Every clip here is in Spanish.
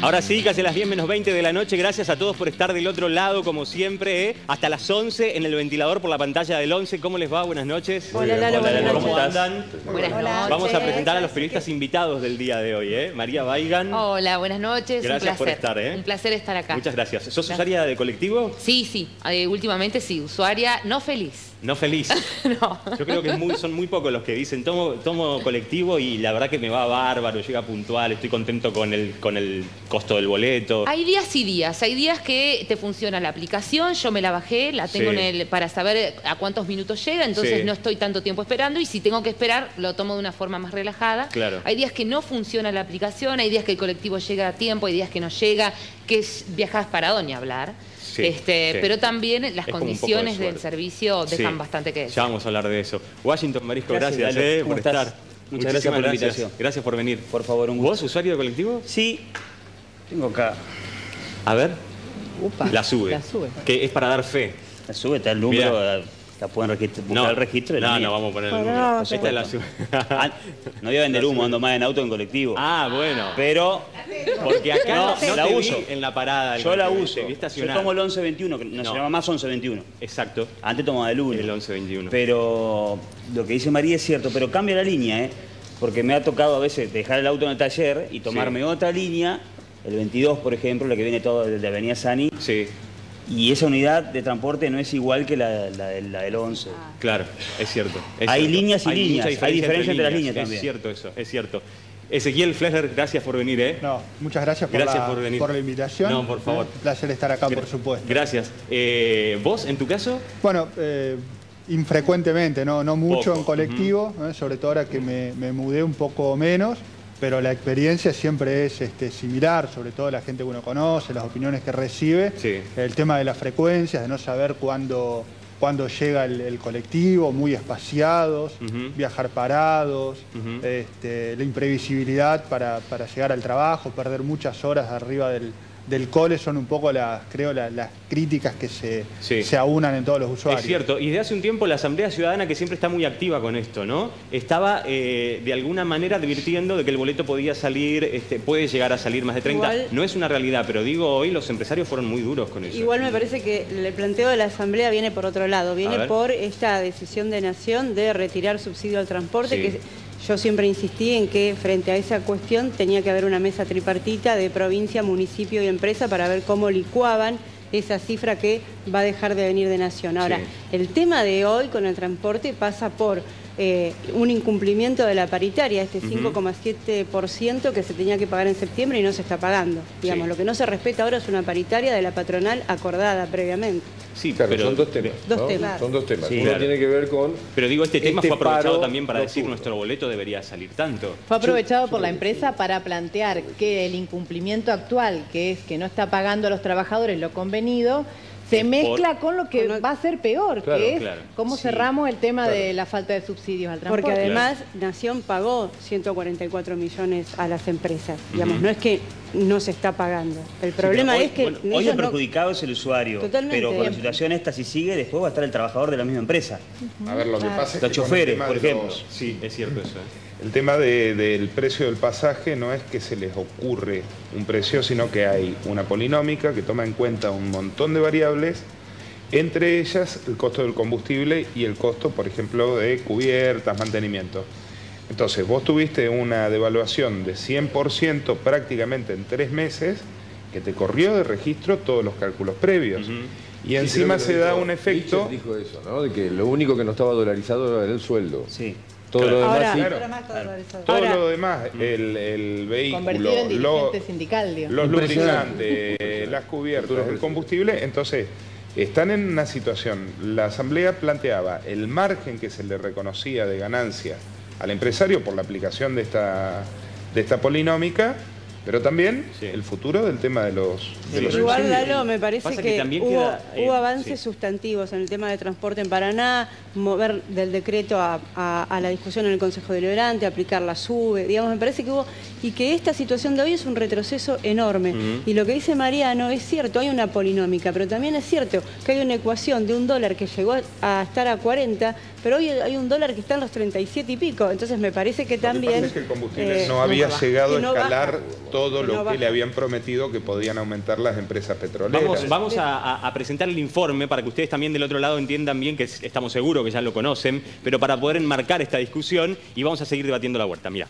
Ahora sí, casi las 10 menos 20 de la noche. Gracias a todos por estar del otro lado, como siempre. ¿eh? Hasta las 11 en el ventilador por la pantalla del 11. ¿Cómo les va? Buenas noches. Hola, Lalo, Hola, Lalo, ¿Cómo andan? Buenas noches. Vamos a presentar a los periodistas invitados del día de hoy. ¿eh? María Baigan. Hola, buenas noches. Gracias un por estar, ¿eh? Un placer estar acá. Muchas gracias. ¿Sos Gracias. usuaria de colectivo? Sí, sí. eh, últimamente sí. Usuaria no feliz. No feliz. no. Yo creo que muy- son muy pocos los que dicen tomo, tomo colectivo y la verdad que me va bárbaro, llega puntual, estoy contento con el, con el costo del boleto. Hay días y días. Hay días que te funciona la aplicación, yo me la bajé, la tengo Sí. en el, para saber a cuántos minutos llega, entonces Sí. no estoy tanto tiempo esperando y si tengo que esperar lo tomo de una forma más relajada. Claro. Hay días que no funciona la aplicación, hay días que el colectivo llega a tiempo, hay días que no llega, que es viajas para ni hablar. Sí, este, sí. Pero también las Es de condiciones del servicio dejan Sí. bastante que decir. Ya vamos a hablar de eso. Washington Marisco, gracias, eh, ¿Cómo por estás? estar. Muchas gracias por la invitación. Gracias por venir. Por favor, un gusto. ¿Vos, usuario de colectivo? Sí, tengo acá. A ver, Upa, la sube. La sube. Que es para dar fe. La sube, está el número, Mirá. La, la pueden registrar, buscar el registro. no, no, vamos a poner el número. no, Esta es la. Ah, no voy a vender humo, ando más en auto que en colectivo. ah, bueno. Pero Porque acá no, No, no la te uso. vi en la parada. yo la uso. Yo tomo el 1121, que no, No. se llama más 1121. Exacto. Antes tomaba el 1. El 1121. Pero lo que dice María es cierto, pero cambia la línea, ¿eh? Porque me ha tocado a veces dejar el auto en el taller y tomarme Sí. otra línea, el 22, por ejemplo, la que viene todo desde Avenida Sani, Sí, y esa unidad de transporte no es igual que la, la del- la del 11. claro, es cierto. es Hay cierto. líneas y líneas, hay diferencia entre las líneas Es también. cierto eso, es cierto. Ezequiel Flesler, gracias por venir, ¿eh? No, muchas gracias por, Gracias la, por venir. la invitación. No, por favor. Eh, Un placer estar acá, por supuesto. Gracias. Eh, ¿Vos, en tu caso? Bueno, eh, infrecuentemente, no, no mucho Poco, en colectivo, eh, sobre todo ahora que me, me mudé un poco menos, pero la experiencia siempre es este, similar, sobre todo la gente que uno conoce, las opiniones que recibe, Sí. el tema de las frecuencias, de no saber cuándo, cuándo llega el, el colectivo, muy espaciados, viajar parados, este, la imprevisibilidad para, para llegar al trabajo, perder muchas horas arriba del, del cole son un poco las, creo, la- las críticas que se, Sí. se aunan en todos los usuarios. Es cierto, y desde hace un tiempo la Asamblea Ciudadana, que siempre está muy activa con esto, ¿no? Estaba eh, de alguna manera advirtiendo de que el boleto podía salir, este, puede llegar a salir más de 30. Igual- No es una realidad, pero digo, hoy los empresarios fueron muy duros con eso. Igual me parece que el planteo de la Asamblea viene por otro lado, viene por esta decisión de Nación de retirar subsidio al transporte, Sí. que yo siempre insistí en que frente a esa cuestión tenía que haber una mesa tripartita de provincia, municipio y empresa para ver cómo licuaban esa cifra que va a dejar de venir de Nación. Ahora, Sí. el tema de hoy con el transporte pasa por eh, un incumplimiento de la paritaria, este 5,7% que se tenía que pagar en septiembre y no se está pagando. Digamos, Sí. lo que no se respeta ahora es una paritaria de la patronal acordada previamente. Sí, Claro, pero, son dos temas. Dos ¿no? temas. Son dos temas. Sí. Uno Claro. tiene que ver con. pero digo, este tema Este fue aprovechado también para decir nuestro boleto debería salir tanto. Fue aprovechado por la empresa para plantear que el incumplimiento actual, que es que no está pagando a los trabajadores lo convenido, se por- mezcla con lo que Con lo- va a ser peor, Claro, que es claro. cómo Sí, cerramos el tema claro. de la falta de subsidios al transporte. Porque además Nación pagó 144 millones a las empresas. Digamos, no es que no se está pagando. El problema hoy- es que bueno, hoy el no- perjudicado es el usuario. Totalmente. Pero con la situación esta, si sigue, después va a estar el trabajador de la misma empresa. A ver, lo que pasa es Los que choferes, por ejemplo. los- Sí, es cierto eso. ¿eh? El tema de- del precio del pasaje no es que se les ocurre un precio, sino que hay una polinómica que toma en cuenta un montón de variables, entre ellas el costo del combustible y el costo, por ejemplo, de cubiertas, mantenimiento. Entonces, vos tuviste una devaluación de 100% prácticamente en tres meses que te corrió de registro todos los cálculos previos. Y encima se da un efecto... Dijo eso, ¿no? De que lo único que no estaba dolarizado era el sueldo. Sí. Todo Claro. lo demás Ahora, sí. Claro. Todo Ahora- lo demás, el, el vehículo, en lo- sindical, los lubricantes, las cubiertas, el combustible, entonces están en una situación, la Asamblea planteaba el margen que se le reconocía de ganancia al empresario por la aplicación de esta, de esta polinómica, pero también Sí. el futuro del tema de los, de los Igual. Lalo, me parece que, que también hubo, queda, eh, hubo avances sí. sustantivos en el tema de transporte en Paraná, mover del decreto a, a- a la discusión en el Consejo Deliberante, aplicar la SUBE, digamos, me parece que hubo, y que esta situación de hoy es un retroceso enorme. Y lo que dice Mariano es cierto, hay una polinómica, pero también es cierto que hay una ecuación de un dólar que llegó a estar a 40, pero hoy hay un dólar que está en los 37 y pico, entonces me parece que Lo que pasa también... es que el combustible eh, no había llegado a no baja. Todo lo que le habían prometido que podían aumentar las empresas petroleras. Vamos, vamos a, a- presentar el informe para que ustedes también del otro lado entiendan bien que es- estamos seguros que ya lo conocen, pero para poder enmarcar esta discusión y vamos a seguir debatiendo la huerta. Mira.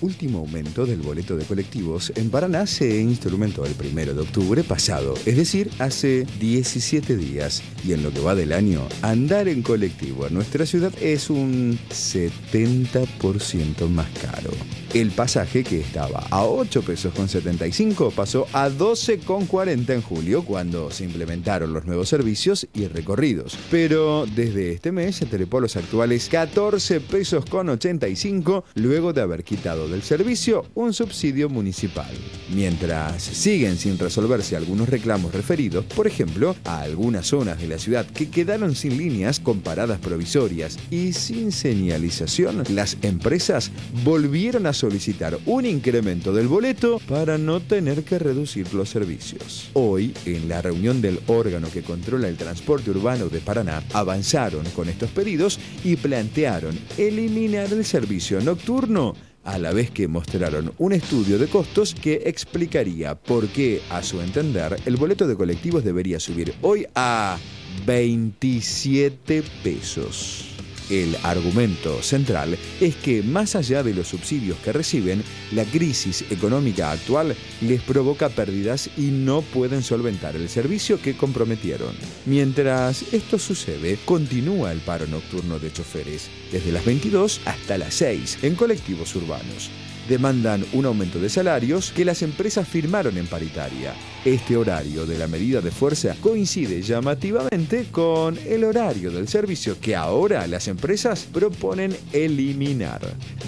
Último aumento del boleto de colectivos en Paraná se instrumentó el primero de octubre pasado, es decir, hace 17 días. Y en lo que va del año, andar en colectivo en nuestra ciudad es un 70% más caro. El pasaje que estaba a 8 pesos con 75 pasó a 12 con 40 en julio cuando se implementaron los nuevos servicios y recorridos. Pero desde este mes se trepó a los actuales 14 pesos con 85 luego de haber quitado del servicio un subsidio municipal. Mientras siguen sin resolverse algunos reclamos referidos, por ejemplo, a algunas zonas de la ciudad que quedaron sin líneas con paradas provisorias y sin señalización, las empresas volvieron a solicitar un incremento del boleto para no tener que reducir los servicios. Hoy, en la reunión del órgano que controla el transporte urbano de Paraná, avanzaron con estos pedidos y plantearon eliminar el servicio nocturno a la vez que mostraron un estudio de costos que explicaría por qué, a su entender, el boleto de colectivos debería subir hoy a 27 pesos. El argumento central es que más allá de los subsidios que reciben, la crisis económica actual les provoca pérdidas y no pueden solventar el servicio que comprometieron. Mientras esto sucede, continúa el paro nocturno de choferes, desde las 22 hasta las 6 en colectivos urbanos demandan un aumento de salarios que las empresas firmaron en paritaria. Este horario de la medida de fuerza coincide llamativamente con el horario del servicio que ahora las empresas proponen eliminar.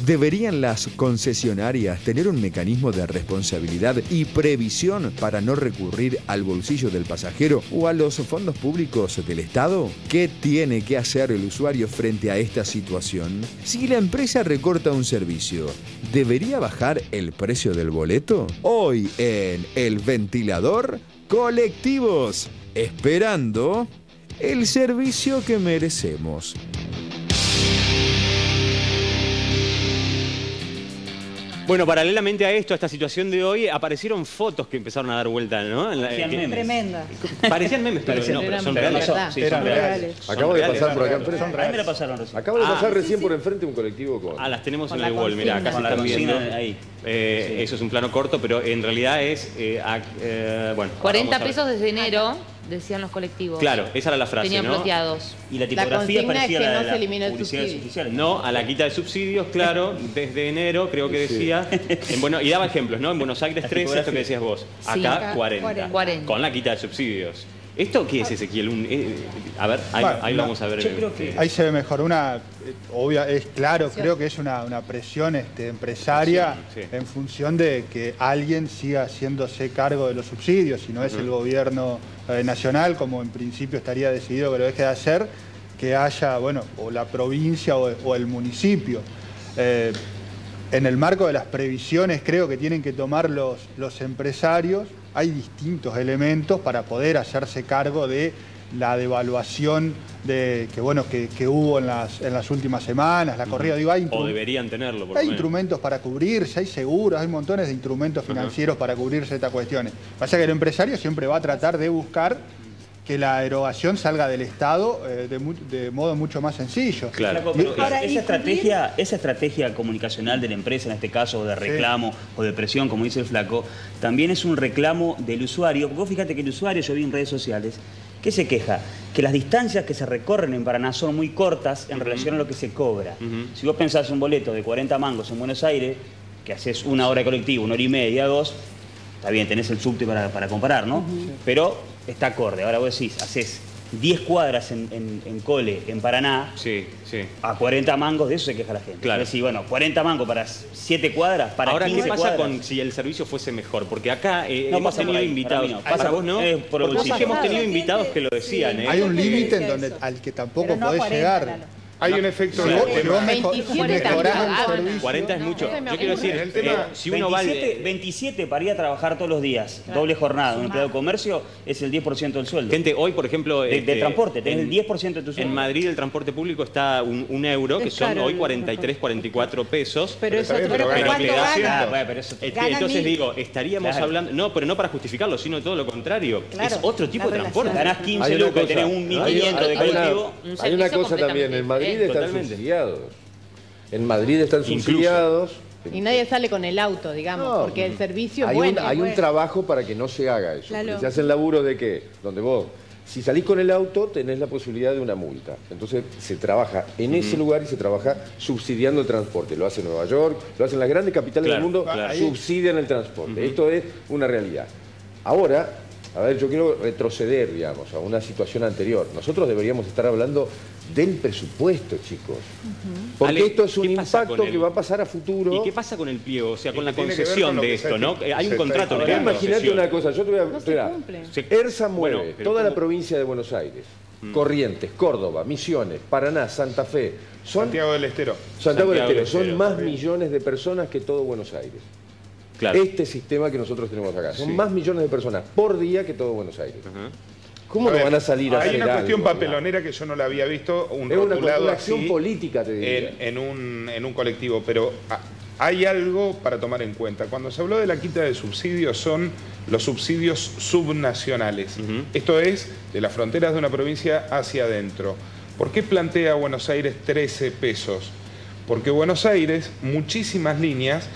¿Deberían las concesionarias tener un mecanismo de responsabilidad y previsión para no recurrir al bolsillo del pasajero o a los fondos públicos del Estado? ¿Qué tiene que hacer el usuario frente a esta situación? Si la empresa recorta un servicio, ¿debería bajar el precio del boleto? Hoy en El Ventilador, colectivos, esperando el servicio que merecemos. Bueno, paralelamente a esto, a esta situación de hoy, aparecieron fotos que empezaron a dar vuelta, ¿no? En la- Parecían que- memes. Tremenda. Parecían memes, pero, Parecían- no, pero son reales. verdad. Sí, Eran son reales. reales. Son Acabo de pasar por acá enfrente. Me la pasaron recién. Acabo de Ah, pasar sí, recién por enfrente un colectivo con... Ah, las tenemos Con en la el wall, mirá, acá se Con la están viendo. ahí. Eh, Eso es un plano corto, pero en realidad es, eh, a- eh, bueno. 40 vamos a ver. pesos desde enero, decían los colectivos. Claro, esa era la frase, Tenían ¿no? ploteados. Y la tipografía es parecía que la no de se las elimine el publicidades subsidio. No, a la quita de subsidios, claro, desde enero creo que decía. En bueno, y daba ejemplos, ¿no? En Buenos Aires La 13, esto que decías vos. Sí. Acá Acá, 40, 40. Con la quita de subsidios. ¿Esto qué es, Ezequiel? Un- eh, a ver, ahí, Bueno, ahí lo no, vamos a ver. yo creo que- Ahí se ve mejor. Una, eh, obvia, es claro, creo que es una, una presión este, empresaria Sí, sí. en función de que alguien siga haciéndose cargo de los subsidios, si no es el gobierno eh, nacional, como en principio estaría decidido que lo deje de hacer, que haya, bueno, o la provincia o, o el municipio. Eh, en el marco de las previsiones creo que tienen que tomar los, los empresarios, hay distintos elementos para poder hacerse cargo de la devaluación de, que, bueno, que, que hubo en las, en las últimas semanas, la corrida. Digo, hay, O deberían tenerlo, por hay menos. instrumentos para cubrirse, hay seguros, hay montones de instrumentos financieros para cubrirse estas cuestiones. Pasa que el empresario siempre va a tratar de buscar que la erogación salga del Estado eh, de, mu- de modo mucho más sencillo. Claro. Pero Ahora, esa, estrategia, esa estrategia comunicacional de la empresa, en este caso, de reclamo o de presión, como dice el flaco, también es un reclamo del usuario. Porque vos fíjate que el usuario, yo vi en redes sociales, ¿qué se queja? Que las distancias que se recorren en Paraná son muy cortas en relación a lo que se cobra. Si vos pensás un boleto de 40 mangos en Buenos Aires, que haces una hora de colectivo, una hora y media, dos, está bien, tenés el subte para, para comparar, ¿no? Pero está acorde. Ahora vos decís, haces 10 cuadras en, en- en cole, en Paraná, Sí, sí. a 40 mangos, de eso se queja la gente. Claro. Es decir, bueno, 40 mangos para 7 cuadras, para Ahora, 15 ¿qué pasa cuadras. con si el servicio fuese mejor? Porque acá eh, No hemos pasa tenido ahí, invitados. para mí no. Para Pasa- vos no. es por Porque sí que hemos tenido invitados que lo decían, ¿eh? Hay un límite en donde, al que tampoco no podés 40, llegar. Hay un efecto... De vos- tema. si vos mejo- 27 mejorás también. el servicio, 40 es mucho. Yo quiero decir, ocurre. El tema- eh, si uno va... al- 27, 27 para ir a trabajar todos los días, doble jornada, un empleado de comercio, es el 10% del sueldo. Gente, hoy, por ejemplo... de, de este, transporte, tenés en- el 10% de tu sueldo. En Madrid el transporte público está un, un euro, que son caro hoy el 43, 44 pesos. Pero Pero eso pero pero pero. Ah, pero eso- Este, entonces mil. digo, estaríamos Claro. hablando, no, pero no para justificarlo, sino todo lo contrario. Claro, es otro tipo la de transporte. Ganás 15 Hay una lucas, tenés un hay- 1500 de colectivo. Hay una cosa también, en Madrid completamente están Totalmente. subsidiados. En Madrid están Incluso. subsidiados. Y nadie sale con el auto, digamos, No. porque el servicio es hay bueno. un, hay un bueno. trabajo para que no se haga eso. Claro. Se hacen laburos de qué? Donde vos, si salís con el auto, tenés la posibilidad de una multa. Entonces se trabaja en ese lugar y se trabaja subsidiando el transporte. Lo hace Nueva York, lo hacen las grandes capitales Claro, del mundo, claro. subsidian el transporte. Esto es una realidad. Ahora, a ver, yo quiero retroceder, digamos, a una situación anterior. Nosotros deberíamos estar hablando del presupuesto, chicos. Porque Ale, esto es un ¿qué pasa impacto el- que va a pasar a futuro. ¿Y qué pasa con el pliego? O sea, con la concesión con de esto, ¿no? Hay un contrato ahora Imagínate una cosa, yo te voy a... No se cumple. ERSA mueve Bueno, toda la provincia de Buenos Aires, Corrientes, Córdoba, Misiones, Paraná, Santa Fe. Son, Santiago del Estero. Santiago del Santiago del Estero, son más también. millones de personas que todo Buenos Aires. Claro. Este sistema que nosotros tenemos acá. Son Sí. más millones de personas por día que todo Buenos Aires. ¿Cómo A no ver, van a salir a Hay hacer una cuestión algo, papelonera que yo no la había visto, un Es una, rotulado una acción así política, te diría. en, en un, en un colectivo, pero ah, hay algo para tomar en cuenta. Cuando se habló de la quita de subsidios son los subsidios subnacionales. Esto es de las fronteras de una provincia hacia adentro. ¿Por qué plantea Buenos Aires 13 pesos? Porque Buenos Aires, muchísimas líneas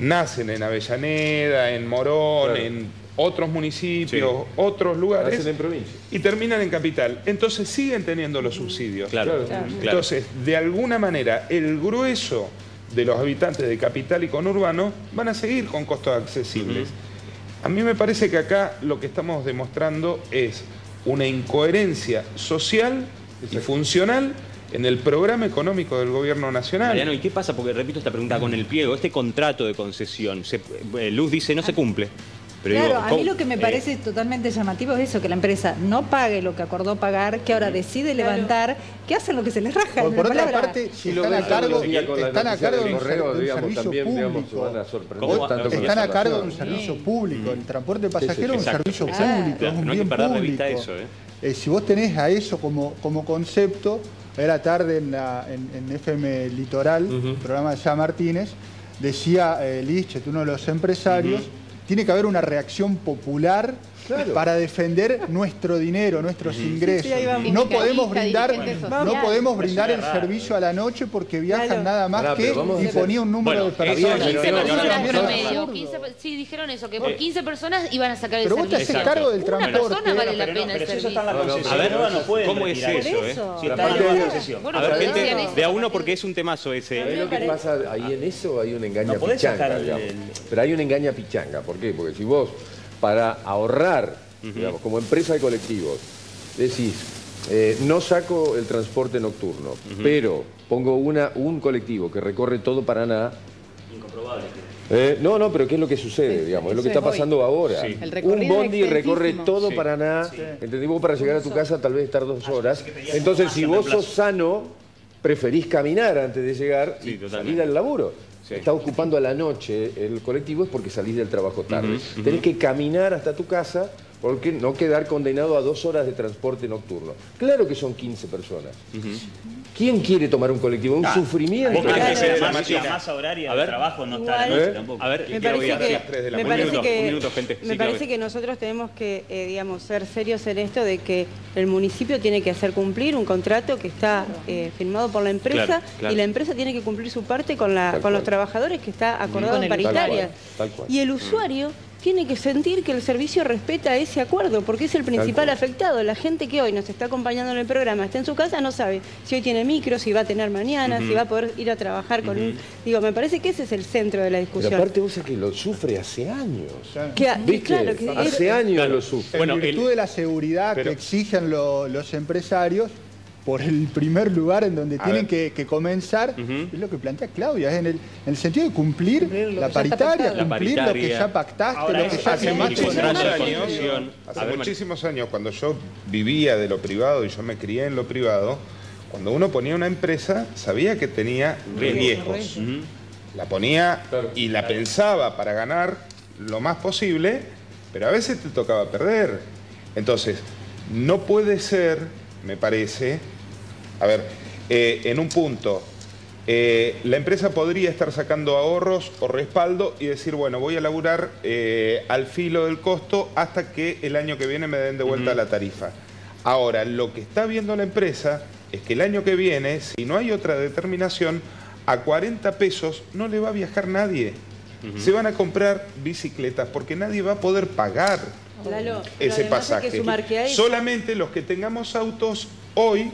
nacen en Avellaneda, en Morón, Claro. en otros municipios, Sí. otros lugares Hacen en provincia. y terminan en capital. Entonces siguen teniendo los subsidios. Claro, Claro. claro. Entonces, de alguna manera, el grueso de los habitantes de capital y conurbano van a seguir con costos accesibles. A mí me parece que acá lo que estamos demostrando es una incoherencia social y funcional en el programa económico del gobierno nacional. Mariano, ¿y qué pasa? Porque repito esta pregunta con el pliego. Este contrato de concesión, se- eh, Luz dice no se cumple. Pero claro, digo, a mí lo que me Eh, parece totalmente llamativo es eso, que la empresa no pague lo que acordó pagar, que ahora decide levantar, que hacen lo que se les raja. Por, otra palabra. parte, si están a cargo, están a cargo de un, ser- correo, de un digamos, servicio también, digamos, se público. Están a cargo de un servicio público. El transporte de sí, pasajeros es un exacto. servicio Ah, público, claro, es un no hay que bien perder de público. vista eso, ¿eh? Eh, si vos tenés a eso como, como concepto, era tarde en, la, en, en FM Litoral, el programa de Sá Martínez, decía eh, Lischet, uno de los empresarios, tiene que haber una reacción popular Claro. para defender nuestro dinero, nuestros ingresos. sí, ahí vamos. no podemos brindar, no podemos brindar el servicio a la noche porque viajan Claro. nada más Pará, que pero y ponía un número Bueno, de personas. es 15 Pero personas promedio. absurdo. 15 pe- sí, dijeron eso, que por 15 personas iban a sacar el Pero vos te servicio. haces cargo del Una transporte. persona vale la Pero pena el pero si eso está en la servicio. concesión, A ver, ¿cómo es eso, eh? Si está A ver, pero gente, de a uno porque es un temazo ese. ¿Sabés lo que pasa? Ahí en eso hay una engaña No podés pichanga, Pero hay una engaña pichanga. ¿Por qué? Porque si vos, para ahorrar, digamos, como empresa de colectivos, decís, eh, no saco el transporte nocturno, pero pongo una, un colectivo que recorre todo Paraná. Incomprobable. Eh, no, no, pero ¿qué es lo que sucede? Digamos, es lo que está es hoy. pasando ahora. Sí. El Un bondi recorre todo Sí. Paraná. ¿Entendés? Vos para llegar a tu casa tal vez estar dos horas. Entonces, si vos sos sano, preferís caminar antes de llegar Sí, y totalmente. salir al laburo. Sí. Está ocupando a la noche el colectivo es porque salís del trabajo tarde. Tenés que caminar hasta tu casa porque no quedar condenado a dos horas de transporte nocturno. Claro que son 15 personas. ¿Quién quiere tomar un colectivo? Un sufrimiento. vos que sea La masa, la masa horaria A de ver. trabajo no está a Igual. la noche ¿Eh? tampoco. A ver, Me quiero parece que, las tres de la me parece que, minuto, gente. Sí, me parece que nosotros tenemos que, eh, digamos, ser serios en esto de que el municipio tiene que hacer cumplir un contrato que está eh, firmado por la empresa Claro, claro. y la empresa tiene que cumplir su parte con, la, con los trabajadores que está acordado Con en paritaria. Tal cual, tal cual. Y el usuario tiene que sentir que el servicio respeta ese acuerdo, porque es el principal afectado. La gente que hoy nos está acompañando en el programa, está en su casa, no sabe si hoy tiene micro, si va a tener mañana, si va a poder ir a trabajar con un... Digo, me parece que ese es el centro de la Pero discusión. aparte vos sabés que lo sufre hace años. Que- ¿Viste? claro, que hace es- años Claro. lo sufre. Bueno, en virtud el- de la seguridad Pero- que exigen lo- los empresarios, por el primer lugar en donde A tienen que, que comenzar, es lo que plantea Claudia, es en el, en el sentido de cumplir, la paritaria. La cumplir lo que ya pactaste, Ahora, lo que ya hace muchísimos años, hace ver, muchísimos años, cuando yo vivía de lo privado y yo me crié en lo privado, Cuando uno ponía una empresa, sabía que tenía riesgos. La ponía y la pensaba para ganar lo más posible, pero a veces te tocaba perder. Entonces, no puede ser, me parece, a ver, eh, en un punto, eh, la empresa podría estar sacando ahorros o respaldo y decir, bueno, voy a laburar eh, al filo del costo hasta que el año que viene me den de vuelta la tarifa. Ahora, lo que está viendo la empresa es que el año que viene, si no hay otra determinación, a 40 pesos no le va a viajar nadie. Se van a comprar bicicletas porque nadie va a poder pagar Lalo, ese pasaje. sumar que hay- Solamente los que tengamos autos hoy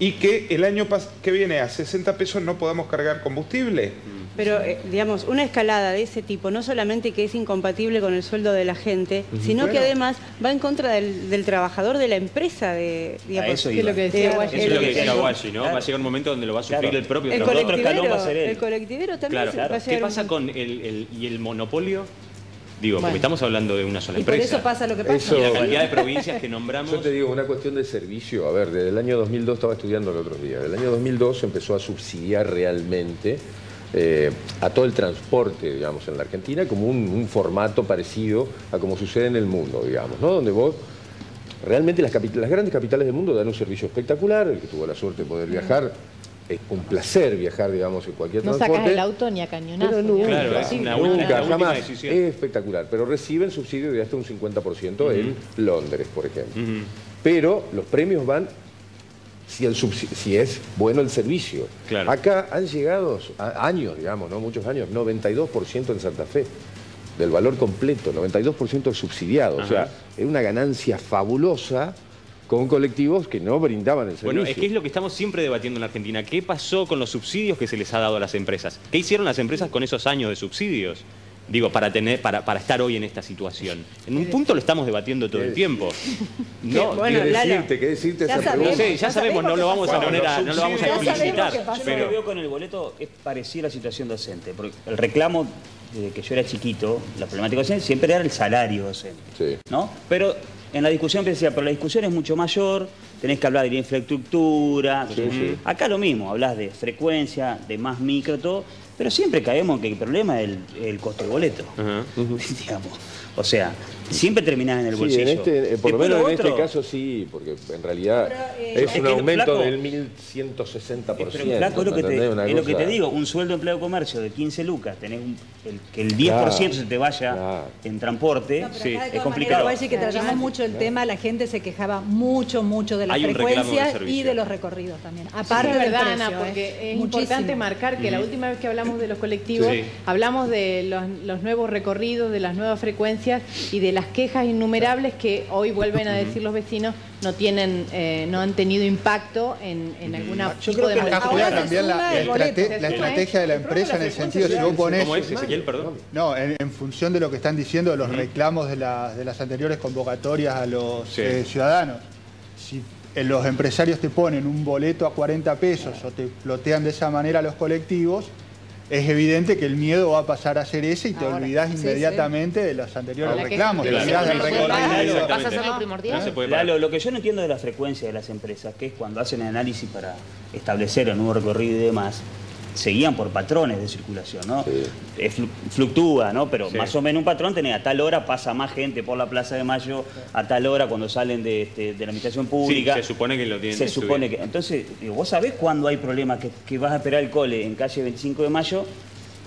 y que el año pas- que viene a 60 pesos no podamos cargar combustible. Pero, eh, digamos, una escalada de ese tipo, no solamente que es incompatible con el sueldo de la gente, sino que además va en contra del, del trabajador de la empresa, de, digamos, eso que iba. lo que decía es Eso es lo que decía. Va a llegar un momento donde lo va a sufrir Claro. el propio El trabajador. otro escalón va a ser él. el colectivero también Claro, se- va a ¿Qué un pasa con el, el- y el monopolio? Digo, Bueno. porque estamos hablando de una sola Y por empresa. eso pasa lo que pasa. Eso- Y la cantidad de provincias que nombramos. Yo te digo, una cuestión de servicio. A ver, desde el año 2002, estaba estudiando el otro día, del año 2002 se empezó a subsidiar realmente eh, a todo el transporte, digamos, en la Argentina, como un, un formato parecido a como sucede en el mundo, digamos, ¿no? Donde vos, realmente las grandes capitales del mundo dan un servicio espectacular, el que tuvo la suerte de poder viajar, es un placer viajar, digamos, en cualquier No transporte. sacas el auto ni a cañonazo. Pero nunca, Claro, es una nunca, última jamás. decisión. Es espectacular, pero reciben subsidio de hasta un 50% en Londres, por ejemplo. Pero los premios van si, el si es bueno el servicio. Claro. Acá han llegado a- años, digamos, ¿no? muchos años, 92% en Santa Fe, del valor completo, 92% subsidiado. O sea, es una ganancia fabulosa con colectivos que no brindaban el servicio. Bueno, es que es lo que estamos siempre debatiendo en Argentina. ¿Qué pasó con los subsidios que se les ha dado a las empresas? ¿Qué hicieron las empresas con esos años de subsidios? Digo, para, tener, para, para estar hoy en esta situación. En un punto lo estamos debatiendo todo el tiempo. No, Bueno, ¿Qué decirte? ¿Qué decirte ya esa sabemos. no pregunta? sé, ya Ya sabemos, no lo vamos a poner a- no lo vamos a explicitar. Yo lo que veo con el boleto es parecida a la situación docente, porque el reclamo desde que yo era chiquito, la problemática docente siempre era el salario docente, Sí. ¿no? Pero en la discusión decía, pero la discusión es mucho mayor, tenés que hablar de la infraestructura, Sí, sí. acá lo mismo, hablas de frecuencia, de más micro, todo, pero siempre caemos que el problema es el, el costo del boleto, digamos. O sea, siempre terminás en el Sí, bolsillo. en este, eh, por lo menos en otro- este caso sí, porque en realidad Pero, eh, es es un aumento flaco, del Eh, 1160%. Pero, flaco, es lo que, te, es lo que te digo, un sueldo de empleado de comercio de 15 lucas, tenés un- el, que el 10% se te vaya Claro. en transporte, No, pero Sí, acá de es complicado. maneras, igual sí que tratamos mucho el tema, la gente se quejaba mucho, mucho de las de frecuencias y de los recorridos también. Aparte es del verdad, precio, Ana, ¿eh? porque es Muchísimo. importante marcar que la última vez que hablamos de los colectivos, Sí. hablamos de los, los nuevos recorridos, de las nuevas frecuencias y de las quejas innumerables que hoy vuelven a decir los vecinos no tienen, eh, no han tenido impacto en, en alguna Yo tipo creo de que acá se también la, la el boleto. estrategia de la empresa en el sentido, si vos ponés... ¿Cómo es, Ezequiel? Perdón. No, en, en función de lo que están diciendo, de los reclamos de, la- de las anteriores convocatorias a los Sí. eh, ciudadanos. Si eh, los empresarios te ponen un boleto a 40 pesos o te plotean de esa manera a los colectivos, es evidente que el miedo va a pasar a ser ese y te Ahora, olvidás sí, inmediatamente de los anteriores La que- reclamos, te olvidás del recorrido. A ser lo primordial. No. Lalo, lo que yo no entiendo de la frecuencia de las empresas, que es cuando hacen el análisis para establecer el nuevo recorrido y demás, seguían por patrones de circulación, ¿no? Sí. Eh, flu- fluctúa, ¿no? Pero Sí. más o menos un patrón tenés a tal hora pasa más gente por la Plaza de Mayo, a tal hora cuando salen de, este, de la administración Sí, pública. se supone que lo tienen Se supone que. Entonces, digo, vos sabés cuándo hay problemas que, que vas a esperar el cole en calle 25 de mayo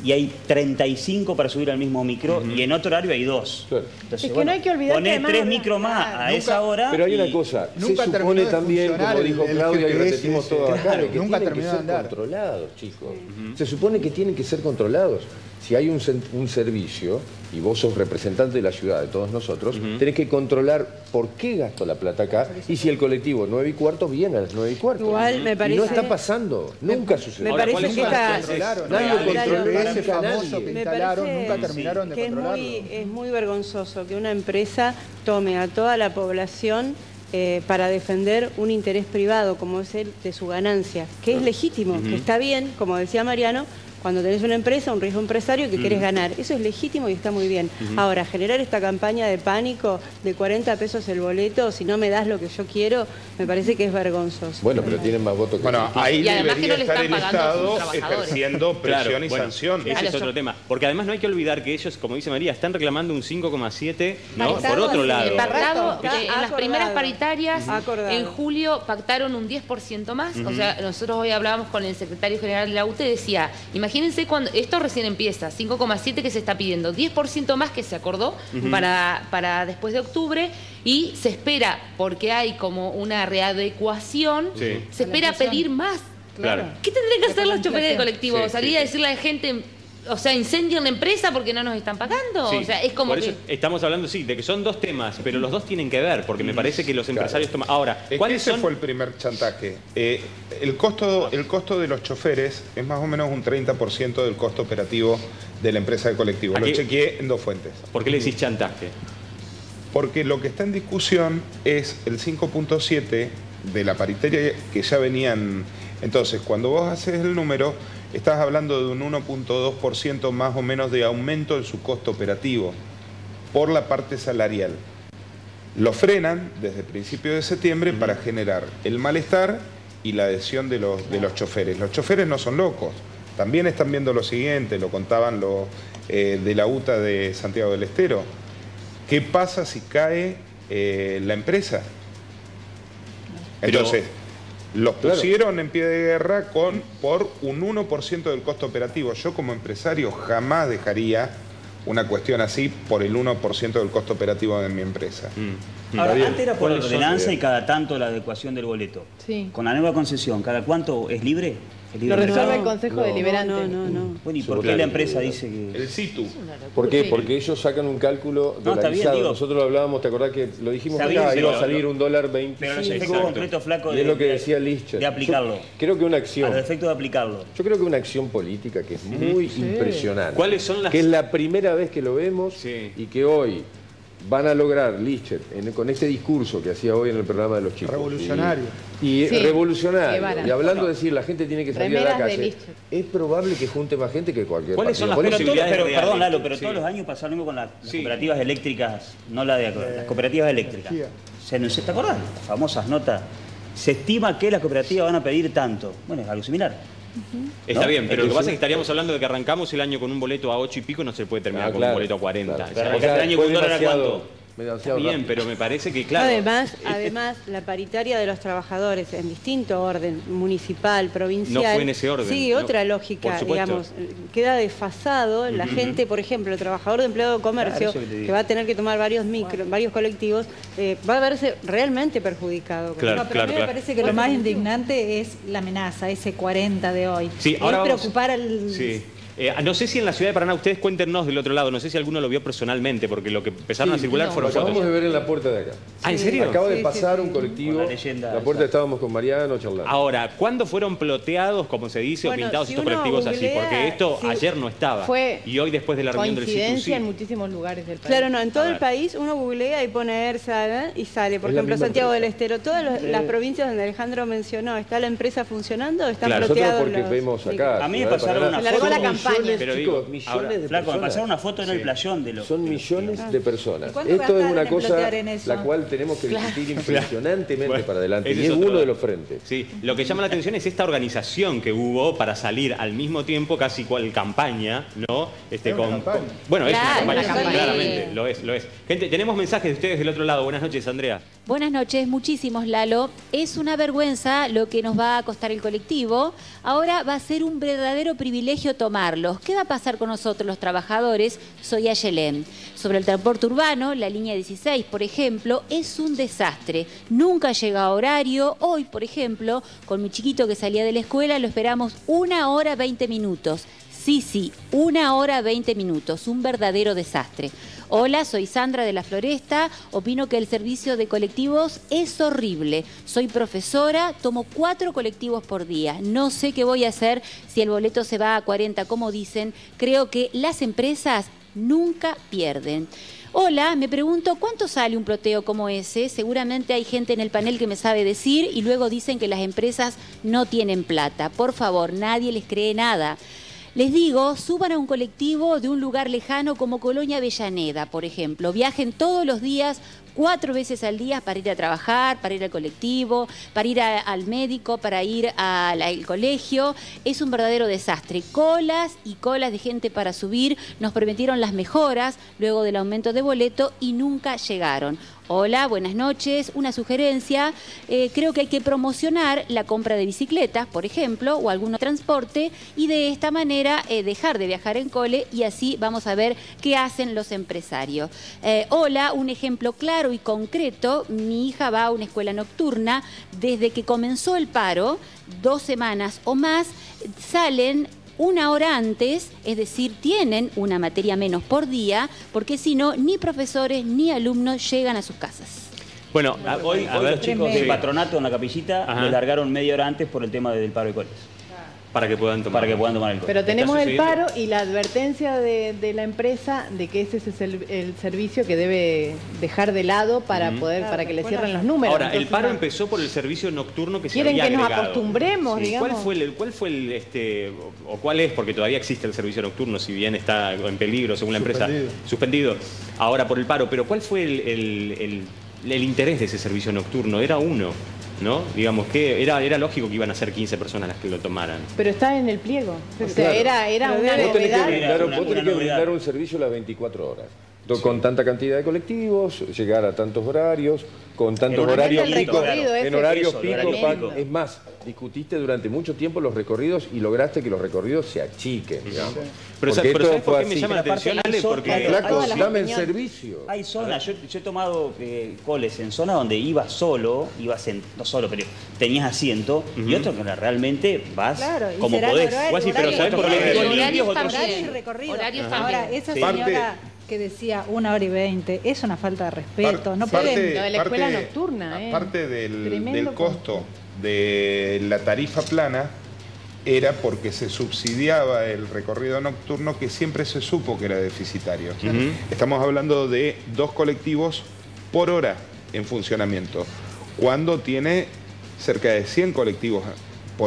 y hay 35 para subir al mismo micro y en otro horario hay dos. Claro. Entonces, Es que no hay que olvidar que Poné además tres micros más a Nunca- esa hora. Pero hay y- una cosa, Nunca se supone también, como dijo Claudia y repetimos todo acá, Claro, de que nunca tienen que ser andar. controlados, chicos. Se supone que tienen que ser controlados. Si hay un, servicio, y vos sos representante de la ciudad, de todos nosotros, tenés que controlar por qué gasto la plata acá y si el colectivo 9 y cuarto viene a las 9 y cuarto. Igual me Y no parece- está pasando, nunca sucedió. Me parece ¿cuáles que controlaron, Nadie famoso que Me instalaron, parece nunca terminaron de que es controlarlo. muy, es muy vergonzoso que una empresa tome a toda la población eh, para defender un interés privado como es el de su ganancia, que es legítimo, que está bien, como decía Mariano, cuando tenés una empresa, un riesgo empresario que querés ganar. Eso es legítimo y está muy bien. Ahora, generar esta campaña de pánico de 40 pesos el boleto, si no me das lo que yo quiero, me parece que es vergonzoso. Bueno, pero tienen más votos que Bueno, ahí Y además que debería no le estar están el pagando a sus Estado trabajadores. ejerciendo presión Claro, y bueno, sanción. Ese Claro, es yo- otro tema. Porque además no hay que olvidar que ellos, como dice María, están reclamando un 5,7 ¿no? Por otro lado. Eh, pactado, en las acordado. primeras paritarias, Acordado. en julio pactaron un 10% más. O sea, nosotros hoy hablábamos con el secretario general de la UTE, decía, imagínense cuando, esto recién empieza, 5,7 que se está pidiendo, 10% más que se acordó para, para después de octubre y se espera, porque hay como una readecuación, Sí. se espera pedir más. Claro. ¿Qué tendrían que hacer los choferes de colectivo? Sí, ¿Salir sí, a sí. decirle a la gente, o sea, incendian la empresa porque no nos están pagando? Sí, O sea, es como por eso que... estamos hablando, sí, de que son dos temas, pero los dos tienen que ver, porque me parece que los empresarios toman... Ahora, Es que ¿cuáles ese son...? fue el primer chantaje. Eh, el, costo, el costo de los choferes es más o menos un 30% del costo operativo de la empresa de colectivo. Lo chequeé en dos fuentes. ¿Por qué le decís chantaje? Porque lo que está en discusión es el 5.7 de la paritaria que ya venían. Entonces, cuando vos haces el número, estás hablando de un 1.2% más o menos de aumento de su costo operativo por la parte salarial. Lo frenan desde principios de septiembre para generar el malestar y la adhesión de los, de los choferes. Los choferes no son locos. También están viendo lo siguiente, lo contaban los eh, de la UTA de Santiago del Estero. ¿Qué pasa si cae eh, la empresa? Pero- Entonces, los Claro. pusieron en pie de guerra con, por un 1% del costo operativo. Yo como empresario jamás dejaría una cuestión así por el 1% del costo operativo de mi empresa. Mm. Ahora, bien. antes era por ordenanza y cada tanto la adecuación del boleto. Sí. Con la nueva concesión, ¿cada cuánto es libre? ¿Es Lo resuelve el No, Consejo no, Deliberante. No, no, no. Bueno, ¿y por qué la empresa dice que...? El CITU. ¿Por qué? Porque ellos sacan un cálculo No, está bien, dolarizado. digo. Nosotros lo hablábamos, ¿te acordás que lo dijimos bien, pero Iba a salir lo- un dólar Pero los 25. efectos Exacto. concretos flacos Y de, es lo que de- decía Lichter. de aplicarlo. Yo creo que una a acción. los efectos de aplicarlo. Yo creo que una acción política que es muy impresionante. ¿Cuáles son las- Que es la primera vez que lo vemos Sí. y que hoy van a lograr Lichter en- con este discurso que hacía hoy en el programa de los chicos. Revolucionario. Y, y Sí, revolucionario. Y hablando de decir la gente tiene que salir a la Remeras de calle. Es probable que junte más gente que cualquier ¿Cuáles son partido las posibilidades pero, perdón? Lalo, pero Sí. todos los años pasa lo mismo con las, las Sí. cooperativas eléctricas, no la de las cooperativas eléctricas. Se, nos- ¿Te acordás? Las famosas notas. Se estima que las cooperativas van a pedir tanto. Bueno, es algo similar. Está ¿No? bien, pero lo que pasa es que estaríamos hablando de que arrancamos el año con un boleto a 8 y pico, no se puede terminar Ah, con claro, un boleto a 40. claro. O sea, cada año con dólar a cuánto. Bien, rápido. pero me parece que, claro. además, además, la paritaria de los trabajadores en distinto orden, municipal, provincial, No fue en ese orden, sigue no, otra lógica, digamos, queda desfasado, la gente, por ejemplo, el trabajador de empleado de comercio, Claro, que va a tener que tomar varios micro, varios colectivos, eh, va a verse realmente perjudicado. Claro, no, pero a mí claro. me parece que lo más indignante es la amenaza, ese 40 de hoy. Sí, es ahora vamos- preocupar al... Sí. Eh, no sé si en la ciudad de Paraná, ustedes cuéntenos del otro lado, no sé si alguno lo vio personalmente, porque lo que empezaron a circular no. Lo fueron acabamos fotos. de ver en la puerta de acá. Ah, ¿en serio? Acaba de pasar sí, un colectivo. La leyenda la puerta estábamos con Mariano charlando. Ahora, ¿cuándo fueron ploteados, como se dice, o pintados si estos colectivos así? Porque esto ayer no estaba. Fue y hoy después de la reunión del CITU sí. Coincidencia en muchísimos lugares del país. Claro, no, en todo el país uno googlea y pone ERSA ¿eh? y sale. Por Es ejemplo, Santiago del. Estero, todas los- las provincias donde Alejandro mencionó, ¿está la empresa funcionando o están Claro. Nosotros ploteados porque los vemos acá. A mí me pasaron una la campaña. Millones, Pero chicos, digo, millones ahora, de Flaco, me personas. pasaron una foto en el playón de los... Son millones de personas. Esto es una cosa la cual tenemos que discutir impresionantemente Bueno, para adelante. Y es es otro- uno de los frentes. Sí, lo que llama la atención es esta organización que hubo para salir al mismo tiempo, casi cual campaña, ¿no? Este, Es con, campaña. con- bueno, es Claro, una campaña, una campaña. claramente, lo es, lo es. Gente, tenemos mensajes de ustedes del otro lado. Buenas noches, Andrea. Buenas noches, muchísimos Lalo. Es una vergüenza lo que nos va a costar el colectivo. Ahora va a ser un verdadero privilegio ¿Qué va a pasar con nosotros los trabajadores? Soy Ayelén. Sobre el transporte urbano, la línea 16, por ejemplo, es un desastre. Nunca llega a horario. Hoy, por ejemplo, con mi chiquito que salía de la escuela, lo esperamos una hora 20 minutos. Sí, sí, una hora 20 minutos, un verdadero desastre. Hola, soy Sandra de la Floresta. Opino que el servicio de colectivos es horrible. Soy profesora, tomo cuatro colectivos por día. No sé qué voy a hacer si el boleto se va a 40, como dicen. Creo que las empresas nunca pierden. Hola, me pregunto cuánto sale un ploteo como ese. Seguramente hay gente en el panel que me sabe decir y luego dicen que las empresas no tienen plata. Por favor, nadie les cree nada. Les digo, suban a un colectivo de un lugar lejano como Colonia Avellaneda, por ejemplo. Viajen todos los días cuatro veces al día para ir a trabajar, para ir al colectivo, para ir al médico, para ir al, al colegio. Es un verdadero desastre. Colas y colas de gente para subir. Nos prometieron las mejoras luego del aumento de boleto y nunca llegaron. Hola, buenas noches. Una sugerencia. eh, creo que hay que promocionar la compra de bicicletas, por ejemplo, o algún transporte, y de esta manera eh, dejar de viajar en cole y así vamos a ver qué hacen los empresarios. Eh, hola, un ejemplo claro y concreto. Mi hija va a una escuela nocturna. Desde que comenzó el paro, dos semanas o más, salen una hora antes, es decir, tienen una materia menos por día, porque si no, ni profesores ni alumnos llegan a sus casas. Bueno, Hoy, a hoy ver, los chicos del patronato en la capillita Ajá. los largaron media hora antes por el tema del paro de coles. Para que puedan tomar. Para que puedan tomar el. Pero tenemos ¿Está el paro y la advertencia de, de la empresa de que ese es el, el servicio que debe dejar de lado para poder para que le cierren los números. Ahora, el paro no. empezó por el servicio nocturno que se Quieren había que nos acostumbremos, Sí, digamos. ¿Cuál fue el, cuál fue el este o cuál es porque todavía existe el servicio nocturno si bien está en peligro según la empresa Suspendido. suspendido ahora por el paro, pero cuál fue el, el- el- el interés de ese servicio nocturno? Era uno, ¿no? Digamos que era era lógico que iban a ser 15 personas las que lo tomaran. Pero está en el pliego. O sea, Claro. era, era una Vos tenés que novedad. brindar, Era vos tenés una que novedad. brindar un servicio las 24 horas. Con tanta cantidad de colectivos, llegar a tantos horarios, con tantos horarios pico. En horarios pico, horario es más, discutiste durante mucho tiempo los recorridos y lograste que los recorridos se achiquen, digamos. Pero, Porque pero esto ¿sabes por qué me llama la atención, Ale? Porque Flaco, dame el servicio. Hay zonas, yo, yo he tomado eh, coles en zonas donde ibas solo, ibas en, no solo, pero tenías asiento, y otros que realmente vas Claro, como podés. Guasi, pero ¿sabés por qué? horarios- Horarios. Horarios Ahora, también. esa señora que decía una hora y veinte, es una falta de respeto. Par- no parte- pueden... Lo de la escuela nocturna, ¿eh? Aparte del, del costo de la tarifa plana, era porque se subsidiaba el recorrido nocturno que siempre se supo que era deficitario. Estamos hablando de dos colectivos por hora en funcionamiento, cuando tiene cerca de 100 colectivos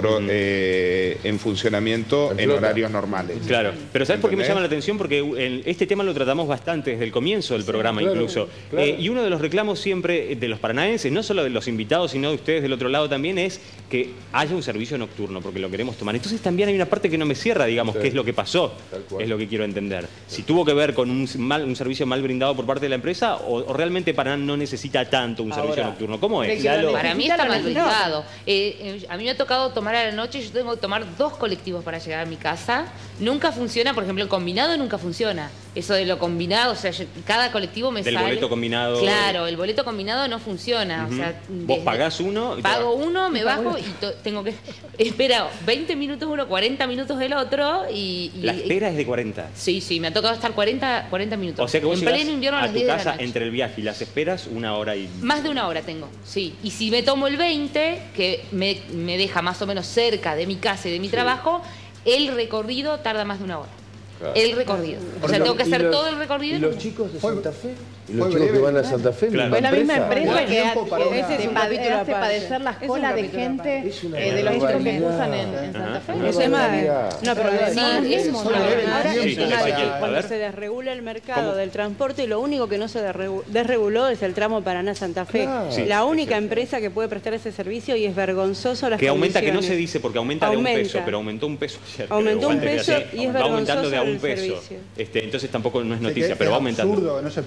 por, eh, en funcionamiento En horarios normales. Claro, pero ¿sabes por qué me llama la atención? Porque el- este tema lo tratamos bastante desde el comienzo del programa claro, incluso. claro. Eh, y uno de los reclamos siempre de los paranaenses, no solo de los invitados, sino de ustedes del otro lado también, es que haya un servicio nocturno, porque lo queremos tomar. Entonces también hay una parte que no me cierra, digamos, Sí. qué es lo que pasó, es lo que quiero entender. Si tuvo que ver con un, mal- un servicio mal brindado por parte de la empresa o, o realmente Paraná no necesita tanto un servicio nocturno. ¿Cómo es? Para mí está mal brindado. Eh, eh, a mí me ha tocado tomar a la noche, yo tengo que tomar dos colectivos para llegar a mi casa. Nunca funciona, por ejemplo, el combinado nunca funciona. Eso de lo combinado, o sea, yo- cada colectivo me Del sale. boleto combinado. Claro, el boleto combinado no funciona. Ujú. o sea, Vos pagás uno y Pago uno, me bajo y tengo que. Espera 20 minutos uno, 40 minutos el otro y. y- La espera es de 40. Sí, sí, me ha tocado estar 40, 40 minutos. O sea que vos en pleno invierno a a las tu 10 de la casa entre el viaje y las esperas una hora y... Más de una hora tengo, sí. Y si me tomo el 20, que me, me deja más o menos cerca de mi casa y de mi trabajo, el recorrido tarda más de una hora. Claro. El recorrido. O sea, tengo que hacer los- todo el recorrido. ¿Y los chicos de Santa Fe? ¿Y los chicos que van a. Santa Fe? Claro. Fue la misma empresa que, Ese es hace padecer las Es colas de gente. Es eh, de los chicos que cursan en, en Santa Fe. Es. No, pero Sí, es es ahora, a cuando se desregula el mercado ¿Cómo? del transporte, lo único que no se desregu- desreguló es el tramo Paraná-Santa Fe. Claro. Sí, la es única empresa que puede prestar ese servicio y es vergonzoso las Que aumenta, que no se dice porque aumenta, de un Aumenta. peso, pero aumentó un peso ayer. Aumentó un peso y es Va aumentando de a un vergonzoso peso. Este, entonces tampoco no es Es noticia, es pero va aumentando. absurdo que no se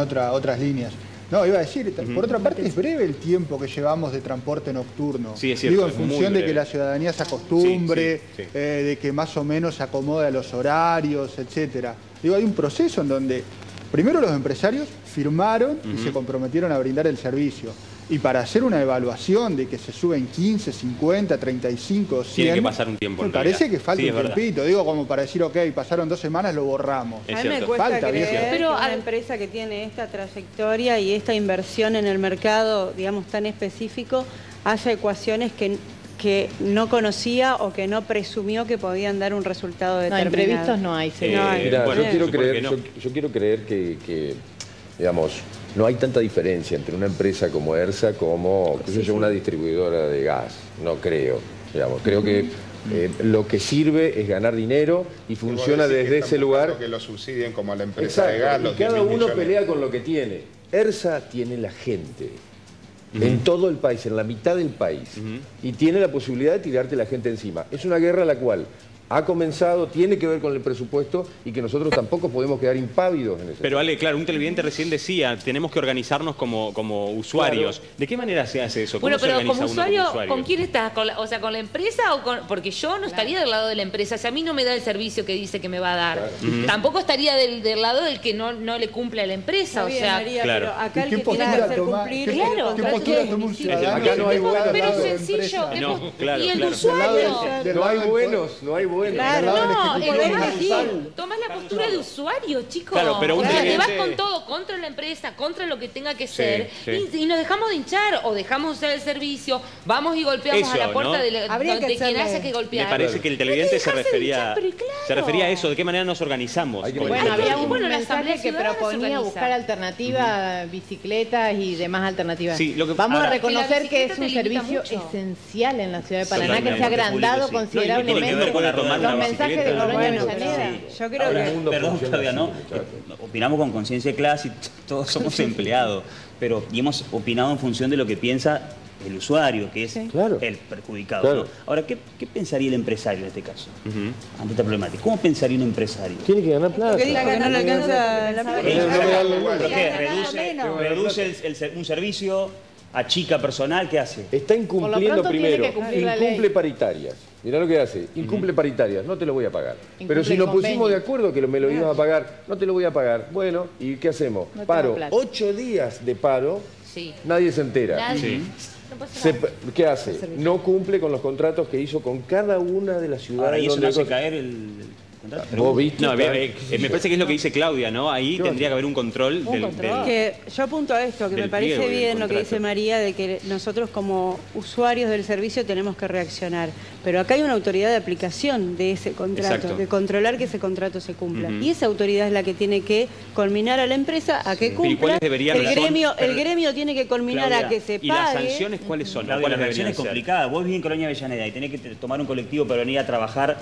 otra, otras líneas. No, iba a decir, por otra parte es breve el tiempo que llevamos de transporte nocturno. Sí, es cierto, Digo, en es función de que la ciudadanía se acostumbre, Sí, sí, sí. eh, de que más o menos se acomode a los horarios, etcétera. Digo, hay un proceso en donde primero los empresarios firmaron y se comprometieron a brindar el servicio. Y para hacer una evaluación de que se suben 15, 50, 35, 100... Tiene que pasar un tiempo, Me parece realidad. que falta Sí, un tiempito. Digo, como para decir, ok, pasaron dos semanas, lo borramos. Es a mí me cuesta Falta, creer Pero una al- empresa que tiene esta trayectoria y esta inversión en el mercado, digamos, tan específico, haya ecuaciones que, que no conocía o que no presumió que podían dar un resultado No, determinado. imprevistos no hay, Eh, seguro. No hay. Mira, bueno, yo, quiero creer, que no. yo, yo quiero creer que, que, digamos, no hay tanta diferencia entre una empresa como ERSA como yo, una distribuidora de gas. No creo. Digamos. Creo que Eh, lo que sirve es ganar dinero y funciona desde ese lugar. que lo subsidien como a la empresa de gas. Los y cada 10.000 uno millones. pelea con lo que tiene. ERSA tiene la gente. En todo el país, en la mitad del país. Y tiene la posibilidad de tirarte la gente encima. Es una guerra la cual ha comenzado, tiene que ver con el presupuesto y que nosotros tampoco podemos quedar impávidos en eso. Pero Ale, claro, un televidente recién decía, tenemos que organizarnos como, como usuarios. ¿De qué manera se hace eso? ¿Cómo Bueno, se pero organiza como uno usuario, ¿con quién estás? ¿Con la- o sea, ¿con la empresa o con...? Porque yo no estaría del lado de la empresa. Si a mí no me da el servicio que dice que me va a dar, tampoco estaría del, del lado del que no, no le cumple a la empresa. O bien, sea, María, Claro. pero acá el ¿Y que hacer toma- cumplir qué- Claro, ¿Qué contrato postura es toma un municipio. ciudadano? Acá no hay buenas pero sencillo. No, y el claro. usuario... No hay buenos, no hay buenos. Claro. Lado del No, así. Tomás la postura de usuario, chicos. Claro, pero un o sea, te vas con todo contra la empresa, contra lo que tenga que Sí, ser, sí. Y, y nos dejamos de hinchar o dejamos de usar el servicio, vamos y golpeamos a la puerta ¿no? de, la- Habría donde que quien haya que Me golpear. parece que el televidente se de refería, hinchar, pero claro. se refería a eso, de qué manera nos organizamos. Hay Bueno, que- había un bueno, mensaje que proponía buscar alternativas, bicicletas y demás alternativas. Sí, lo que- Vamos ahora- a reconocer Que es un servicio mucho. esencial en la ciudad de Paraná, que se ha agrandado considerablemente. Los una mensajes de Avellaneda. sí, yo creo Ahora, que... mundo perdón, Claudia, ¿no? Opinamos con conciencia de clase, y todos somos empleados, pero y hemos opinado en función de lo que piensa el usuario, que es Claro. el perjudicado. Claro. ¿no? Ahora, ¿qué, qué pensaría el empresario en este caso? Ujú. Ante esta problemática. ¿Cómo pensaría un empresario? Tiene que ganar plata. Porque no le alcanza la plata. ¿Reduce, reduce el- el ser- un servicio, achica personal? ¿Qué hace? Está incumpliendo primero, incumple ley. paritarias. Mirá lo que hace, incumple paritarias, no te lo voy a pagar. Incumple Pero si nos pusimos de acuerdo que me lo ibas a pagar, no te lo voy a pagar. Bueno, ¿y qué hacemos? paro, ocho días de paro, Sí. nadie se entera. Nadie. No pasa Se-. ¿Qué hace? No cumple con los contratos que hizo con cada una de las ciudades Ahora, ¿y eso donde no hace caer el? Vos viste. No, eh, eh, me parece que es lo que dice Claudia, ¿no? Ahí ¿Qué tendría que haber un control del... del- Que yo apunto a esto, que me parece bien lo que dice María, de que nosotros como usuarios del servicio tenemos que reaccionar. Pero acá hay una autoridad de aplicación de ese contrato, Exacto. de controlar que ese contrato se cumpla. Y esa autoridad es la que tiene que culminar a la empresa a que ¿Y cumpla. el, gremio, el gremio tiene que culminar Claudia, a que se ¿Y las pague. sanciones cuáles son? Claudia, ¿Cuáles la reacción deberían es complicada. Vos vivís en Colonia Avellaneda y tenés que tomar un colectivo para venir a trabajar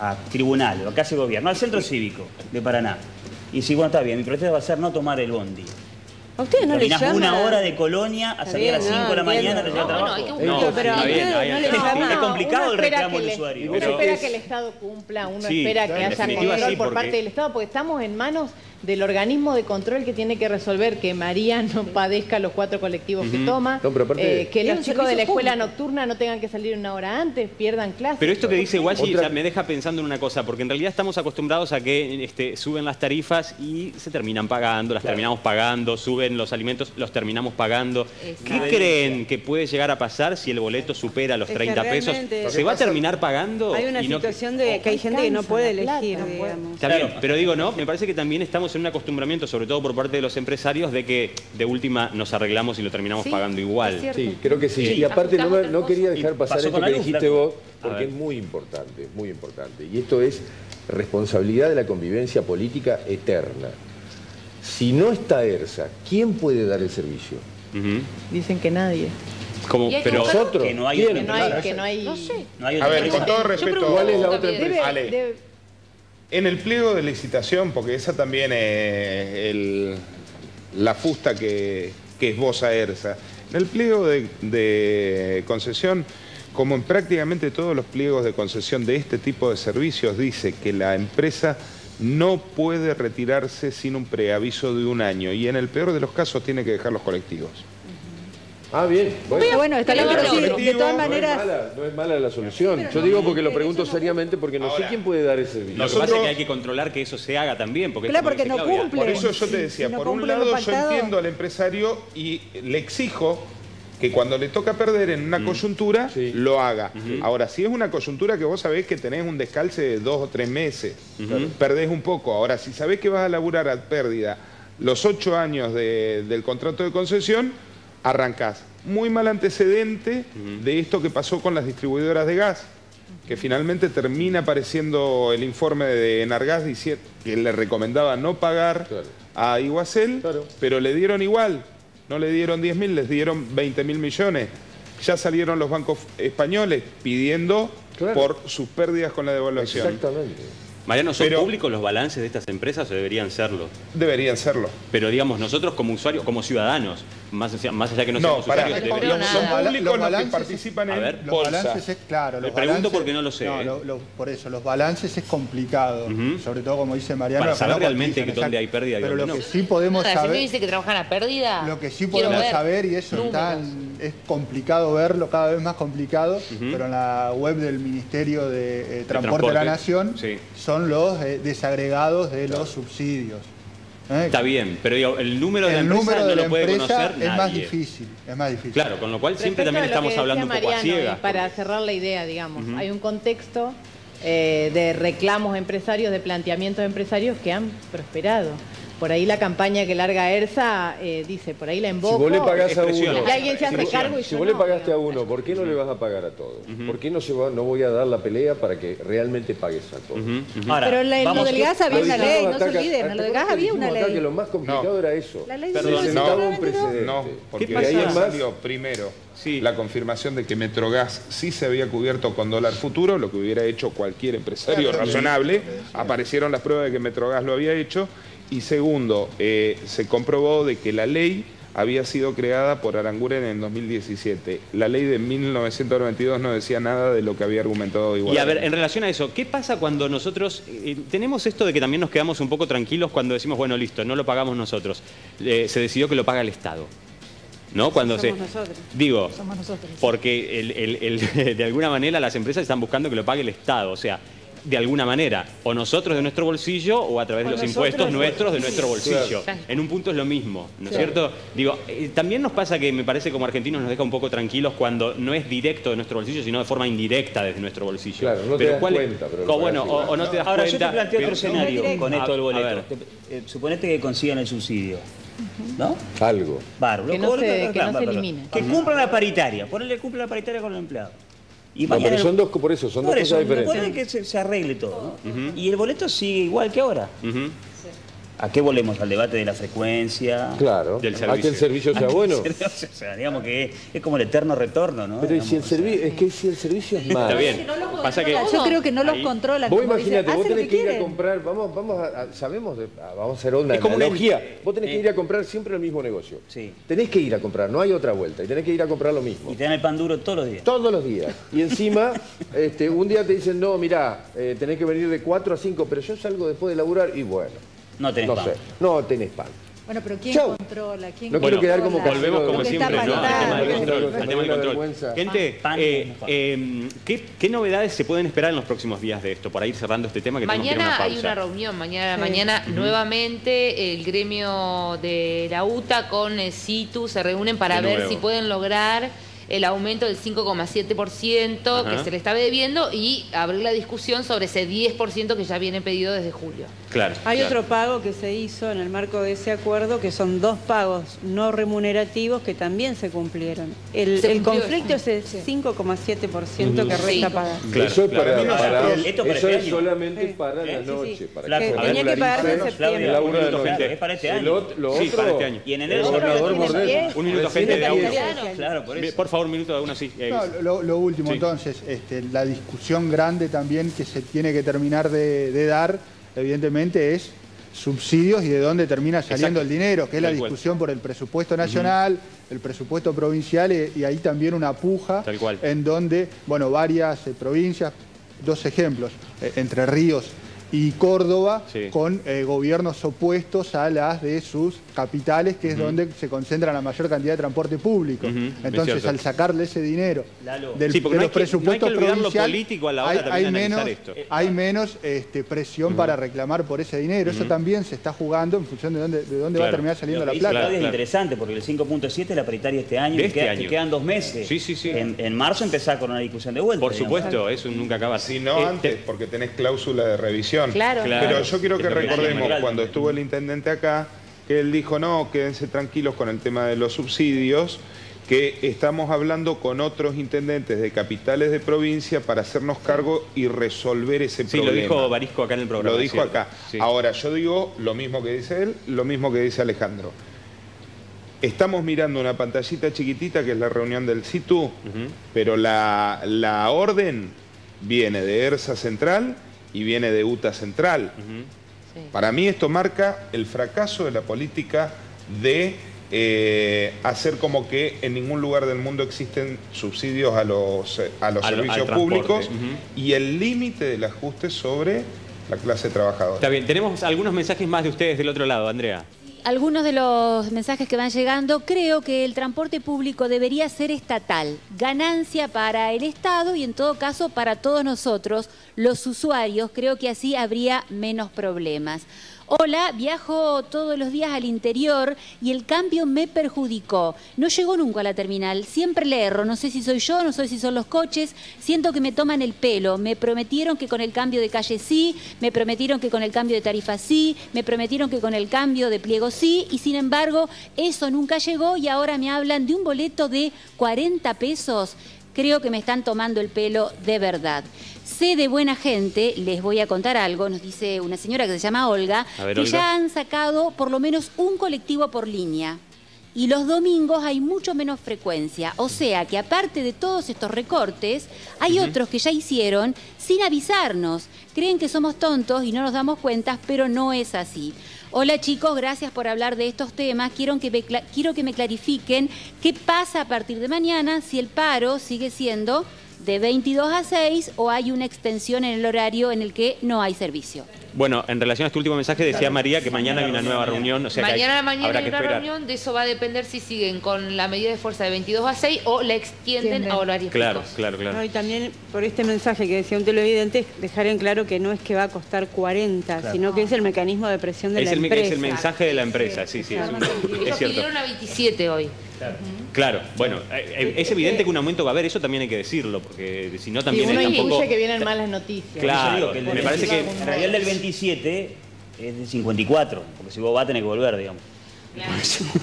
a tribunales, acá hace gobierno, al centro cívico de Paraná. Y si bueno, está bien, mi protesta va a ser no tomar el bondi. ¿A ustedes no les Caminás llama? una hora de Colonia a salir a las bien, 5 de la no, mañana a llegar No, trabajo. no, hay que Pero, buscar- pero a Está bien, ustedes está bien, no está les llama. Es complicado el reclamo que del usuario. Uno pero- espera que el Estado cumpla, uno Sí, espera que haya control sí, por parte del Estado, porque estamos en manos del organismo de control que tiene que resolver que María no padezca los cuatro colectivos que toma, No, pero aparte- eh, que los chicos de la escuela público. nocturna no tengan que salir una hora antes, pierdan clases. Pero esto que dice Guachi Otra- ya me deja pensando en una cosa, porque en realidad estamos acostumbrados a que este, suben las tarifas y se terminan pagando, las terminamos pagando, suben los alimentos, los terminamos pagando. ¿Qué creen que puede llegar a pasar si el boleto supera los Es que 30 pesos? ¿Se va a terminar pagando? Hay una y no- situación de que hay gente que no puede plata, elegir, puede. digamos. Está bien, pero digo, no, me parece que también estamos en un acostumbramiento, sobre todo por parte de los empresarios, de que de última nos arreglamos y lo terminamos Sí, pagando igual. Sí, creo que sí. Sí. Y aparte no, quería dejar pasar esto que luz, dijiste vos, porque es muy importante, muy importante. Y esto es responsabilidad de la convivencia política eterna. Si no está ERSA, ¿quién puede dar el servicio? Dicen que nadie. Como, pero Nosotros. Que no hay ¿Quién? otra Que no hay, que no hay... No sé. No hay A ver, con todo respeto, ¿Cuál es la otra empresa? Debe- En el pliego de licitación, porque esa también es la fusta que, que esboza ERSA. En el pliego de concesión, como en prácticamente todos los pliegos de concesión de este tipo de servicios, dice que la empresa no puede retirarse sin un preaviso de un año y en el peor de los casos tiene que dejar los colectivos. Ah, bien. Bueno, Pero bueno, está bien, pero sí, de todas no, es maneras... mala, no es mala la solución. Yo digo porque lo pregunto seriamente porque no sé quién puede dar ese servicio. lo que Nosotros- pasa es que hay que controlar que eso se haga también. Porque Claro, porque no Claudia. cumple. Por eso yo te decía, si por un lado yo entiendo al empresario y le exijo que cuando le toca perder en una coyuntura, Sí. lo haga. Ahora, si es una coyuntura que vos sabés que tenés un descalce de dos o tres meses, perdés un poco. Ahora, si sabés que vas a laburar a pérdida los ocho años de- del contrato de concesión, arrancás. Muy mal antecedente de esto que pasó con las distribuidoras de gas que finalmente termina apareciendo el informe de Enargas diciendo que le recomendaba no pagar Claro. a Iguacel, Claro. pero le dieron igual. No le dieron 10 mil, les dieron 20 mil millones. Ya salieron los bancos españoles pidiendo Claro. por sus pérdidas con la devaluación. Exactamente. Mariano, ¿son Pero- públicos los balances de estas empresas o deberían serlo? Deberían serlo. Pero digamos, nosotros como usuarios, como ciudadanos, más allá, más allá que no, No, no deberíamos creo son nada. Los públicos los que balances- participan en ver, Los bolsa. balances es claro. Le los pregunto balances- porque no lo sé, ¿eh? lo- lo- por eso, los balances es complicado. Ujú. Sobre todo, como dice Mariano. Para que saber no realmente que dónde hay pérdida Pero lo no. que sí podemos saber. dice que trabajan a pérdida. Lo que sí podemos saber, y eso es complicado verlo, cada vez más complicado, pero en la web del Ministerio de eh, Transporte de la Nación sí. son los eh, desagregados de los subsidios. ¿Eh? Está bien, pero digo, el número de la El empresa número no de la lo puede empresa conocer es más nadie. difícil, es más difícil. Claro, con lo cual siempre Respecto también a estamos hablando un poco a Mariano, ciegas. y Para porque- cerrar la idea, digamos, Ujú. hay un contexto eh, de reclamos empresarios, de planteamientos empresarios que han prosperado. Por ahí la campaña que larga ERSA eh, dice, por ahí la Si emboco. vos le pagás a uno, Y alguien se hace si vos- cargo y si yo vos le pagaste a uno, ¿por qué no le vas a pagar a todos? ¿Por qué no, se va- no voy a dar la pelea para que realmente pagues a todos? Ahora, Pero en lo del gas había una ley, no se olviden, en lo del gas ¿te había una ley. que lo más complicado No. era eso. La ley Se Perdón, no, un precedente. No, porque ¿Qué ahí salido primero Sí. la confirmación de que Metrogas sí se había cubierto con dólar futuro, lo que hubiera hecho cualquier empresario razonable. Aparecieron las pruebas de que Metrogas lo había hecho. Y segundo, eh, se comprobó de que la ley había sido creada por Aranguren en 2017. La ley de 1992 no decía nada de lo que había argumentado igual. Y a ver, en relación a eso, ¿qué pasa cuando nosotros eh, tenemos esto de que también nos quedamos un poco tranquilos cuando decimos, bueno, listo, no lo pagamos nosotros? Eh, se decidió que lo paga el Estado. ¿No? Cuando Somos se. nosotros. Digo, Somos nosotros. porque el- el- el- de alguna manera las empresas están buscando que lo pague el Estado. O sea, de alguna manera, o nosotros de nuestro bolsillo o a través de los impuestos de nuestros de nuestro bolsillo. Claro. En un punto es lo mismo, ¿no es cierto? Digo, eh, también nos pasa que me parece como argentinos nos deja un poco tranquilos cuando no es directo de nuestro bolsillo, sino de forma indirecta desde nuestro bolsillo. Claro, no te das ¿cuál es- cuenta, pero bueno, o, no te das Ahora, yo cuenta. te planteo otro pero- escenario con esto del boleto. ver. Te- eh, suponete que consigan el subsidio. ¿No? Algo. Bárbaro. Que no se- que no claro, se claro. elimine. Que cumplan la paritaria. Ponele cumple la paritaria con el empleado. Y No, pero son dos, por eso, son Por dos eso, cosas diferentes. que se, se arregle todo. ¿no? Y el boleto sigue igual que ahora. Ujú. ¿A qué volvemos? Al debate de la frecuencia. Claro, Del a que el servicio. servicio sea bueno. O sea, digamos que es, es como el eterno retorno, ¿no? Pero ¿y si el Digamos, o sea, servicio, es que si el servicio es malo. Está bien. Pasa que. Yo creo que no los Ahí. controlan. Vos imagínate, vos tenés que ir a comprar, vamos, vamos a, a- sabemos, de- a- vamos a hacer una Es como una- analogía. Vos tenés que ir a comprar siempre el mismo negocio. Sí. Tenés que ir a comprar, no hay otra vuelta, y tenés que ir a comprar lo mismo. Y te dan el pan duro todos los días. Todos los días. Y encima, este, un día te dicen, no, mirá, eh, tenés que venir de 4 a 5, pero yo salgo después de laburar y bueno, No tenés no pan. sé, no tenés pan. Bueno, pero ¿quién Chau. controla? ¿Quién No quiero controla? quedar como Volvemos como siempre, ¿no? Al tema del control. Gente, Pan, eh, eh, ¿qué, qué novedades se pueden esperar en los próximos días de esto? Para ir cerrando este tema que tenemos que ir a Mañana una hay pausa. una reunión, mañana, Sí. mañana nuevamente el gremio de la UTA con el CITU se reúnen para De ver nuevo. si pueden lograr el aumento del 5,7% Ajá. que se le está debiendo y abrir la discusión sobre ese 10% que ya viene pedido desde julio. Claro. Hay claro. otro pago que se hizo en el marco de ese acuerdo, que son dos pagos no remunerativos que también se cumplieron. El, Se el cumplió conflicto es el 5,7% que resta Sí. pagar. Claro, eso es claro. para, esto para eso este es solamente Sí. para la Sí, sí, noche, sí. para que tenía que pagarse en septiembre. el laburo de la Claro, noche. es para este El año. ot- lo Sí, otro, para este año. Y en enero el gobernador diez. Un minuto, gente, de audio. Claro, por eso. Por favor, un minuto sí. eh, No, lo, lo último, Sí. entonces, este, la discusión grande también que se tiene que terminar de, de dar, evidentemente, es subsidios y de dónde termina saliendo Exacto. el dinero, que es la Tal cual. discusión por el presupuesto nacional, el presupuesto provincial y, y ahí también una puja Tal cual. en donde, bueno, varias eh, provincias, dos ejemplos, eh, Entre Ríos y Córdoba, Sí. con eh, gobiernos opuestos a las de sus capitales, que es donde se concentra la mayor cantidad de transporte público. Ujú, es Entonces, al sacarle ese dinero Lalo. del, Sí, de no hay los que- no presupuestos olvidar lo provincial, político a la hora hay, hay menos, esto. hay menos este, presión para reclamar por ese dinero. Eso también se está jugando en función de dónde, de dónde va a Claro. terminar saliendo la plata. Claro, Claudia es claro. interesante porque el 5.7 es la paritaria este año, este queda- año. quedan dos meses. Sí, sí, sí. En, en marzo empezar con una discusión de vuelta. Por digamos. supuesto, eso nunca acaba. Si no Eh, antes, te- porque tenés cláusula de revisión. Claro. Claro. Pero yo quiero que recordemos cuando estuvo el intendente acá, que él dijo, no, quédense tranquilos con el tema de los subsidios, que estamos hablando con otros intendentes de capitales de provincia para hacernos cargo y resolver ese Sí, problema. lo dijo Barisco acá en el programa. Lo dijo acá. Sí. Ahora, yo digo lo mismo que dice él, lo mismo que dice Alejandro. Estamos mirando una pantallita chiquitita que es la reunión del CITU, pero la, la orden viene de ERSA Central y viene de UTA Central. Para mí esto marca el fracaso de la política de eh, hacer como que en ningún lugar del mundo existen subsidios a los, eh, a los Al- servicios públicos y el límite del ajuste sobre la clase trabajadora. Está bien, tenemos algunos mensajes más de ustedes del otro lado, Andrea. Algunos de los mensajes que van llegando, creo que el transporte público debería ser estatal, ganancia para el Estado y en todo caso para todos nosotros, los usuarios, creo que así habría menos problemas. Hola, viajo todos los días al interior y el cambio me perjudicó. No llegó nunca a la terminal, siempre le erro, no sé si soy yo, no sé si son los coches, siento que me toman el pelo, me prometieron que con el cambio de calle sí, me prometieron que con el cambio de tarifa sí, me prometieron que con el cambio de pliego sí, y sin embargo eso nunca llegó y ahora me hablan de un boleto de 40 pesos. Creo que me están tomando el pelo de verdad. Sé de buena gente, les voy a contar algo, nos dice una señora que se llama Olga, ver, que Olga. ya han sacado por lo menos un colectivo por línea. Y los domingos hay mucho menos frecuencia. O sea que aparte de todos estos recortes, hay otros que ya hicieron sin avisarnos. Creen que somos tontos y no nos damos cuenta, pero no es así. Hola chicos, gracias por hablar de estos temas. Quiero que, me, quiero que me clarifiquen qué pasa a partir de mañana si el paro sigue siendo de 22 a 6 o hay una extensión en el horario en el que no hay servicio. Bueno, en relación a este último mensaje decía María que mañana hay una nueva reunión, o sea que hay- mañana mañana habrá hay que una esperar. reunión, de eso va a depender si siguen con la medida de fuerza de 22 a 6 o la extienden a horarios Claro, fijos. claro, claro. No, y también por este mensaje que decía un televidente, dejar en claro que no es que va a costar 40, Claro. sino que es el mecanismo de presión de Es la el, empresa. es el mensaje de la empresa, sí, sí, es, un- es Ellos cierto. pidieron a 27 hoy. Claro, bueno, eh, eh, es evidente que un aumento va a haber, eso también hay que decirlo, porque si no Y también uno es tampoco... intuye que vienen malas noticias. Claro, me parece 27, que- En realidad el del 27 es de 54, porque si vos vas tenés que volver, digamos.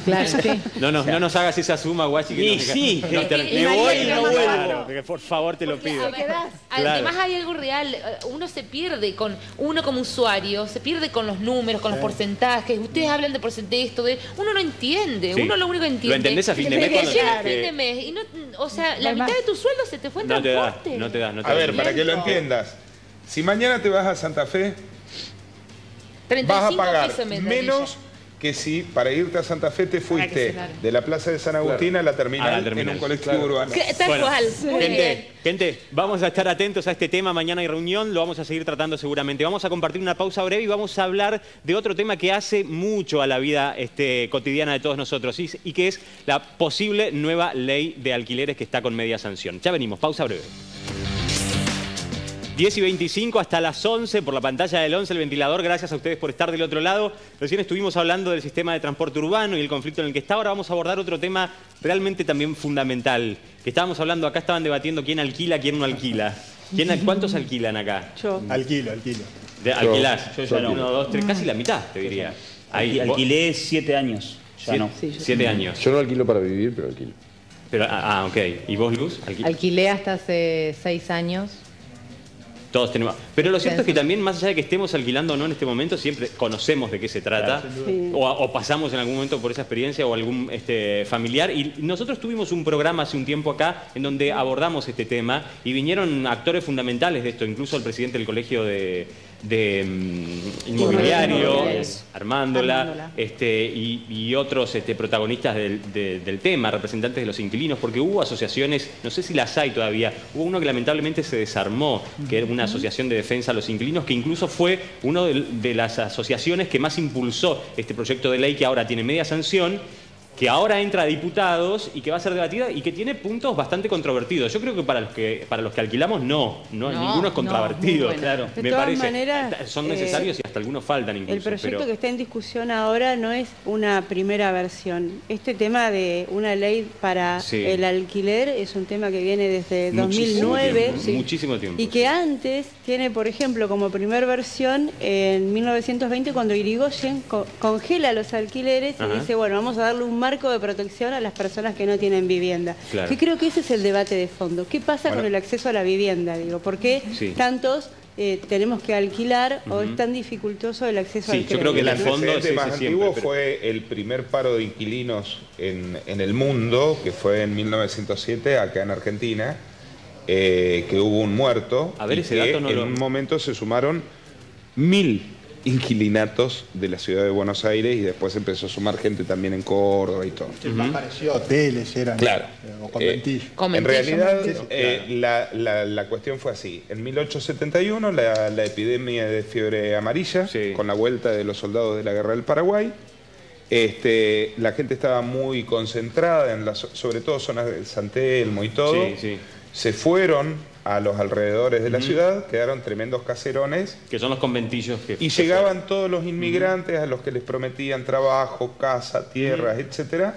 Claro, sí. No, nos- no nos hagas esa suma, guachi. Que Y sí, no te- y me voy y no no vuelvo. Claro, por favor te lo pido. Claro. Además hay algo real, eh, uno se pierde con, uno como usuario, se pierde con los números, con los porcentajes, ustedes hablan de porcentaje, esto de, uno no entiende, Sí. uno lo único que entiende. Lo entendés a fin de es mes que cuando llega a fin de mes y no, o sea, la mitad de tu sueldo se te fue en No te da, transporte. no te da, no te A da. ver, para que lo entiendas, si mañana te vas a Santa Fe, vas a 35 pagar pesos me menos que si para irte a Santa Fe te fuiste de la Plaza de San Agustín a la terminal, A la terminal, en un colectivo claro. urbano. Tal Bueno, cual. Gente, gente, vamos a estar atentos a este tema. Mañana hay reunión, lo vamos a seguir tratando seguramente. Vamos a compartir una pausa breve y vamos a hablar de otro tema que hace mucho a la vida este, cotidiana de todos nosotros y, y que es la posible nueva ley de alquileres que está con media sanción. Ya venimos, pausa breve. 10 y 25 hasta las 11 por la pantalla del 11, el ventilador. Gracias a ustedes por estar del otro lado. Recién estuvimos hablando del sistema de transporte urbano y el conflicto en el que está. Ahora vamos a abordar otro tema realmente también fundamental. Que estábamos hablando, acá estaban debatiendo quién alquila, quién no alquila. ¿Quién, ¿Cuántos alquilan acá? Yo. Alquilo, alquilo. De, ¿Alquilás? Yo ya no. Uno, dos, tres, casi la mitad, te diría. Ahí, Alqui- vos- Alquilé 7 años, ya siete, no. siete años. Yo no alquilo para vivir, pero alquilo. Pero, ah, ah, ok. ¿Y vos, Luz? ¿Alqui- Alquilé hasta hace seis años. Todos tenemos. Pero lo cierto es que también, más allá de que estemos alquilando o no en este momento, siempre conocemos de qué se trata. Sí. O, o pasamos en algún momento por esa experiencia o algún este, familiar. Y nosotros tuvimos un programa hace un tiempo acá en donde abordamos este tema y vinieron actores fundamentales de esto, incluso el presidente del colegio de, de, mm, inmobiliario. Armándola, Armándola. este, y, y otros este, protagonistas del, de- del tema, representantes de los inquilinos, porque hubo asociaciones, no sé si las hay todavía, hubo uno que lamentablemente se desarmó, que era una asociación de defensa a los inquilinos, que incluso fue una de, de las asociaciones que más impulsó este proyecto de ley que ahora tiene media sanción que ahora entra a diputados y que va a ser debatida y que tiene puntos bastante controvertidos. Yo creo que para los que para los que alquilamos no, no, No, ninguno es controvertido. bueno. claro, De me todas parece. maneras, son eh, necesarios y hasta algunos faltan incluso. El proyecto pero- que está en discusión ahora no es una primera versión. Este tema de una ley para Sí. el alquiler es un tema que viene desde Muchísimo 2009 tiempo, sí, Muchísimo tiempo. y que antes tiene, por ejemplo, como primer versión en 1920 cuando Irigoyen co- congela los alquileres Ajá. y dice, bueno, vamos a darle un marco de protección a las personas que no tienen vivienda. Claro. Que creo que ese es el debate de fondo. ¿Qué pasa Bueno. con el acceso a la vivienda? Digo, ¿por qué Sí. tantos eh, tenemos que alquilar o es tan dificultoso el acceso Sí, al yo crédito? creo que El el fondo es más antiguo siempre, pero- fue el primer paro de inquilinos en, en el mundo, que fue en 1907 acá en Argentina. eh, que hubo un muerto. A ver, y ese que dato no en lo- un momento se sumaron mil inquilinatos de la ciudad de Buenos Aires y después empezó a sumar gente también en Córdoba y todo. Más parecido a hoteles eran. Claro. eh, o Eh, en realidad, Sí, sí, eh, la, la- la cuestión fue así. En 1871, la, la epidemia de fiebre amarilla, Sí. con la vuelta de los soldados de la guerra del Paraguay, este, la gente estaba muy concentrada, en las, sobre todo zonas del San Telmo y todo. Sí, sí. Se fueron a los alrededores de la ciudad, quedaron tremendos caserones. Que son los conventillos que... Y llegaban todos los inmigrantes a los que les prometían trabajo, casa, tierras, etcétera.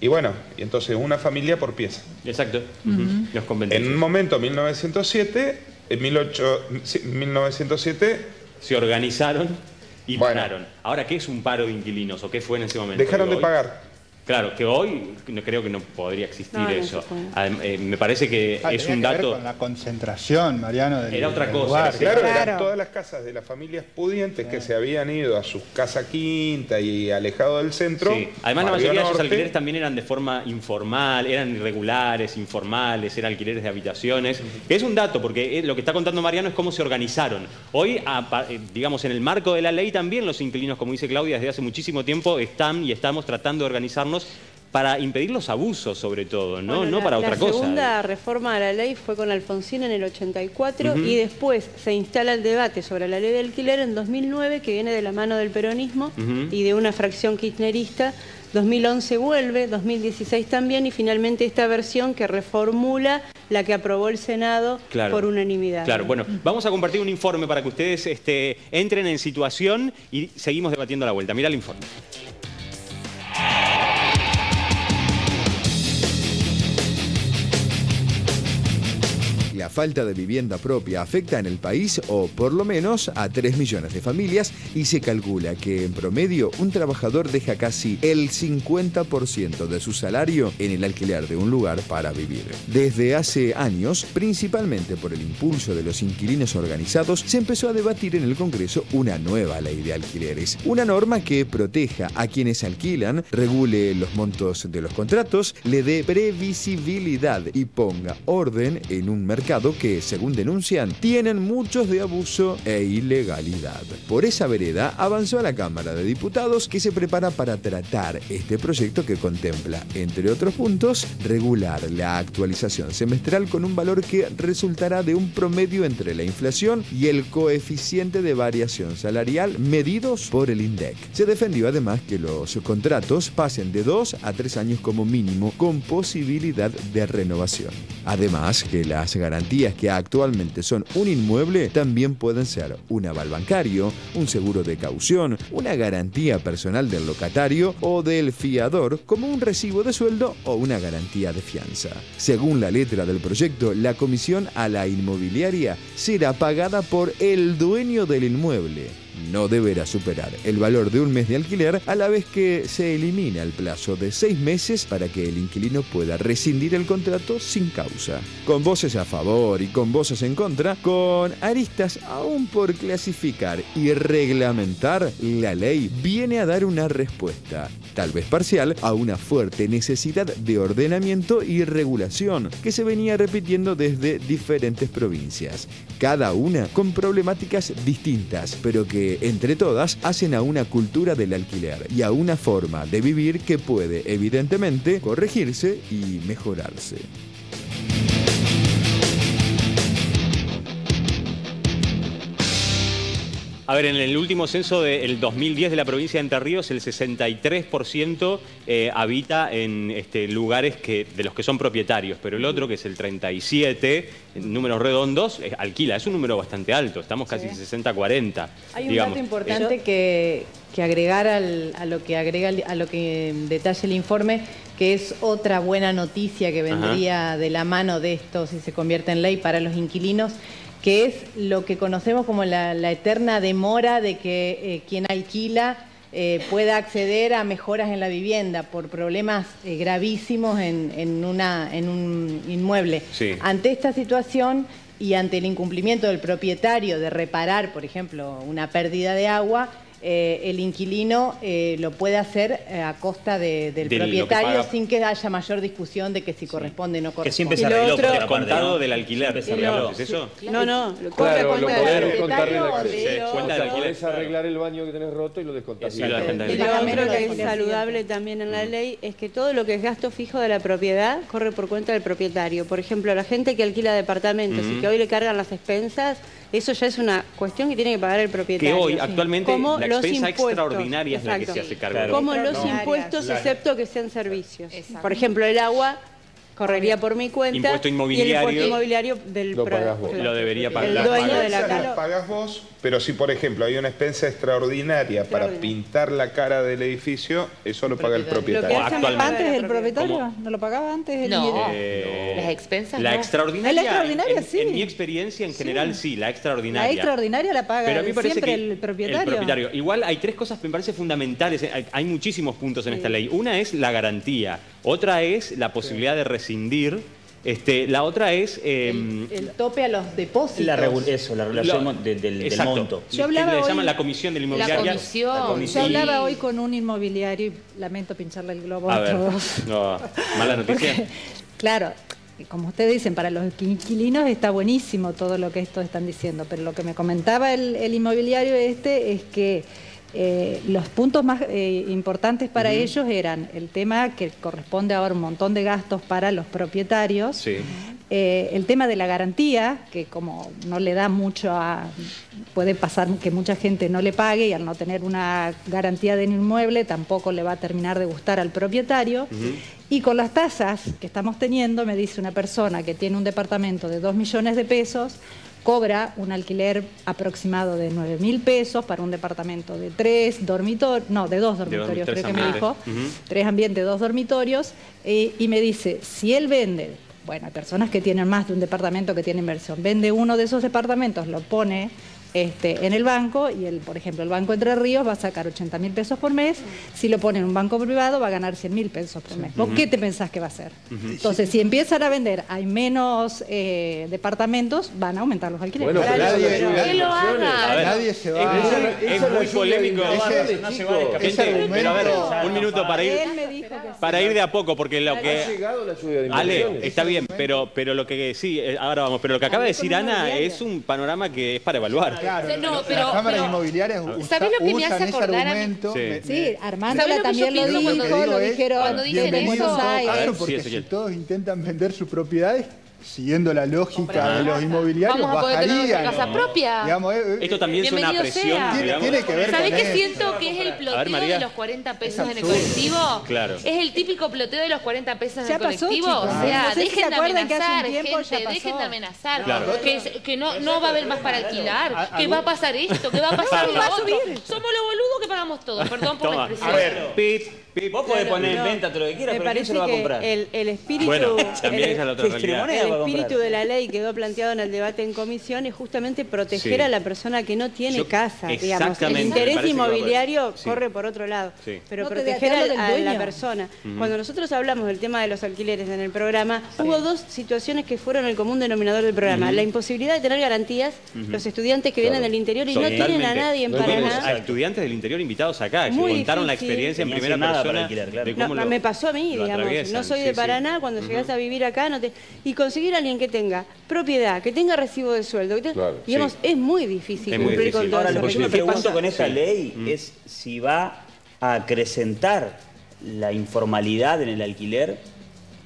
Y bueno, y entonces una familia por pieza. Exacto. Los conventillos. En un momento, 1907, en 18 sí, 1907, Se organizaron y Bueno. pararon. Ahora, ¿qué es un paro de inquilinos o qué fue en ese momento? dejaron de hoy- pagar. Claro, que hoy no- creo que no podría existir No, no eso. Adem- eh, me parece que Ah, es un que ver dato... con la concentración, Mariano. del- Era otra del cosa, lugar. Claro, Claro. eran todas las casas de las familias pudientes que se habían ido a su casa quinta y alejado del centro. Sí. Además, la mayoría de esos alquileres también eran de forma informal, eran irregulares, informales, eran alquileres de habitaciones. Es un dato, porque eh, lo que está contando Mariano es cómo se organizaron. Hoy, a pa- eh, digamos, en el marco de la ley también los inquilinos, como dice Claudia, desde hace muchísimo tiempo están y estamos tratando de organizarnos para impedir los abusos, sobre todo, no, Bueno, no la- para otra La cosa. segunda reforma de la ley fue con Alfonsín en el 84 y después se instala el debate sobre la ley de alquiler en 2009 que viene de la mano del peronismo y de una fracción kirchnerista. 2011 vuelve, 2016 también y finalmente esta versión que reformula la que aprobó el Senado Claro. por unanimidad. Claro, bueno, vamos a compartir un informe para que ustedes este, entren en situación y seguimos debatiendo a la vuelta. Mira el informe. La falta de vivienda propia afecta en el país o por lo menos a 3 millones de familias y se calcula que en promedio un trabajador deja casi el 50% de su salario en el alquiler de un lugar para vivir. Desde hace años, principalmente por el impulso de los inquilinos organizados, se empezó a debatir en el Congreso una nueva ley de alquileres, una norma que proteja a quienes alquilan, regule los montos de los contratos, le dé previsibilidad y ponga orden en un mercado que, según denuncian, tienen muchos de abuso e ilegalidad. Por esa vereda avanzó a la Cámara de Diputados que se prepara para tratar este proyecto que contempla, entre otros puntos, regular la actualización semestral con un valor que resultará de un promedio entre la inflación y el coeficiente de variación salarial medidos por el INDEC. Se defendió además que los contratos pasen de 2 a 3 años como mínimo con posibilidad de renovación. Además que las garantías que actualmente son un inmueble también pueden ser un aval bancario, un seguro de caución, una garantía personal del locatario o del fiador como un recibo de sueldo o una garantía de fianza. Según la letra del proyecto, la comisión a la inmobiliaria será pagada por el dueño del inmueble no deberá superar el valor de un mes de alquiler a la vez que se elimina el plazo de seis meses para que el inquilino pueda rescindir el contrato sin causa. Con voces a favor y con voces en contra, con aristas aún por clasificar y reglamentar, la ley viene a dar una respuesta, tal vez parcial, a una fuerte necesidad de ordenamiento y regulación que se venía repitiendo desde diferentes provincias, cada una con problemáticas distintas, pero que entre todas hacen a una cultura del alquiler y a una forma de vivir que puede evidentemente corregirse y mejorarse. A ver, en el último censo del 2010 de la provincia de Entre Ríos, el 63% eh, habita en este, lugares que, de los que son propietarios, pero el otro, que es el 37, en números redondos, eh, alquila. Es un número bastante alto, estamos casi 60-40. Hay un digamos. dato importante que, que agregar al- a lo que agrega a lo que detalla el informe, que es otra buena noticia que vendría de la mano de esto si se convierte en ley para los inquilinos, que es lo que conocemos como la, la eterna demora de que eh, quien alquila eh, pueda acceder a mejoras en la vivienda por problemas eh, gravísimos en, en una, en un inmueble. Sí. Ante esta situación y ante el incumplimiento del propietario de reparar, por ejemplo, una pérdida de agua, eh, el inquilino eh, lo puede hacer eh, a costa de- del que propietario paga. sin que haya mayor discusión de que si corresponde o no corresponde. siempre se arregló otro- Contado ¿no? del alquiler. ¿es eso? No, no, Claro, corre lo cuenta del podés propietario descontar del o acceso. de Sí, lo- O sea, podés arreglar el baño que tenés roto y lo descontás. Y lo otro que es saludable también en la ley es que todo lo que es gasto fijo de la propiedad corre por cuenta del propietario. Por ejemplo, la gente que alquila departamentos y que hoy le cargan las expensas, eso ya es una cuestión que tiene que pagar el Que propietario. hoy, Sí. actualmente, Como la los expensa impuestos. extraordinaria es la que se hace cargo. Claro. Como los Extraordinarias. impuestos, La- excepto que sean servicios. Exacto. Por ejemplo, el agua correría por mi cuenta. Impuesto Y el inmobiliario. impuesto inmobiliario del Lo pro- pagás vos. claro. Lo debería pagar. El dueño de la casa. pagás vos, pero si por ejemplo hay una expensa extraordinaria para pintar la cara del edificio, eso lo paga el Lo que propietario. hace actualmente. Antes el propietario, ¿Cómo? ¿no lo pagaba antes? el No. Eh, Las expensas, La no. extraordinaria. La extraordinaria, en, sí. en mi experiencia, en general, sí, la extraordinaria. La extraordinaria la paga Pero a mí parece siempre que el propietario. Igual hay tres cosas que me parecen fundamentales. Hay, hay muchísimos puntos en esta ley. Una es la garantía. Otra es la posibilidad de rescindir. Este, la otra es... eh, El tope a los depósitos. La eso, la regulación lo- de- del, del monto. Yo hablaba le hoy- llaman la comisión de la La comisión. Yo hablaba hoy con un inmobiliario y lamento pincharle el globo A a, ver, todos. no, mala noticia. Porque, claro, como ustedes dicen, para los inquilinos está buenísimo todo lo que estos están diciendo, pero lo que me comentaba el, el inmobiliario este es que eh, los puntos más eh, importantes para ellos eran el tema que corresponde ahora un montón de gastos para los propietarios, Sí. eh, el tema de la garantía, que como no le da mucho a... puede pasar que mucha gente no le pague y al no tener una garantía de un inmueble tampoco le va a terminar de gustar al propietario. Y con las tasas que estamos teniendo, me dice una persona que tiene un departamento de 2 millones de pesos, cobra un alquiler aproximado de 9 mil pesos para un departamento de tres dormitorios, no, de dos dormitorios, creo que me dijo, tres ambientes, dos dormitorios, eh, y me dice, si él vende, bueno, hay personas que tienen más de un departamento que tiene inversión, vende uno de esos departamentos, lo pone este, en el banco, y el, por ejemplo, el Banco Entre Ríos va a sacar 80 mil pesos por mes, si lo pone en un banco privado va a ganar 100 mil pesos por mes. ¿Vos qué te pensás que va a hacer? Entonces, si empiezan a vender, hay menos eh, departamentos, van a aumentar los alquileres. Bueno, pero Nadie- lo ver, Nadie se va. es es muy polémico. No se va a pero ver, un minuto para ir, para ir de a poco, porque lo Ha que... llegado la lluvia de Ale, inversiones. está bien, pero, pero lo que sí, eh, ahora vamos, pero lo que acaba de decir Ana es un panorama que es para evaluar. Claro, No, las pero- cámaras pero- inmobiliarias ¿sabés lo que me hace ese acordar a mí? argumento. Sí. Sí, Armando ¿Sabés lo que también lo dijo, cuando- lo dijeron. cuando dicen eso? sí, porque si todos intentan vender sus propiedades, siguiendo la lógica de los inmobiliarios, Vamos a poder tener bajarían. nuestra casa propia. Digamos, eh, eh, Esto también es una Bienvenido presión, sea. Tiene- digamos. tiene que ver ¿Sabés con qué eso. siento que es el ploteo María. de los 40 pesos en el absurdo. colectivo? Claro. Es el típico ploteo de los 40 pesos en Ya el pasó, colectivo. chicos. O sea, No sé si se dejen de acuerdan que hace un amenazar, tiempo gente, pasó. dejen de amenazar. Claro. Que, es- que no, no va a haber más para alquilar, A- que va a pasar esto, que va a pasar lo va a otro. subir. Somos los boludos que pagamos todo. Perdón por la Toma. expresión. A ver, pip. Vos podés Claro, poner en venta todo lo que quieras, Me pero ¿quién se lo va a comprar? el, el espíritu, Bueno, también el- esa es la otra ¿qué realidad. moneda el espíritu de la ley quedó planteado en el debate en comisión es justamente proteger Sí. a la persona que no tiene Yo- casa, digamos. El interés inmobiliario. Sí. corre por otro lado, Sí. pero No proteger a, la persona. Cuando nosotros hablamos del tema de los alquileres en el programa, hubo dos situaciones que fueron el común denominador del programa. La imposibilidad de tener garantías, los estudiantes que vienen del interior y no tienen a nadie en Paraná. a estudiantes del interior invitados acá, que contaron la experiencia en primera hacen para alquilar, claro. No, lo- me pasó a mí, digamos. atraviesan. No soy Sí, de sí. Paraná, cuando llegas a vivir acá, no te... y conseguir a alguien que tenga propiedad, que tenga recibo de sueldo, que te- Claro, digamos, sí. es muy difícil Es muy cumplir con todo Ahora, eso. lo que yo me ¿Qué pregunto pasa? con esta Sí. ley Mm. es si va a acrecentar la informalidad en el alquiler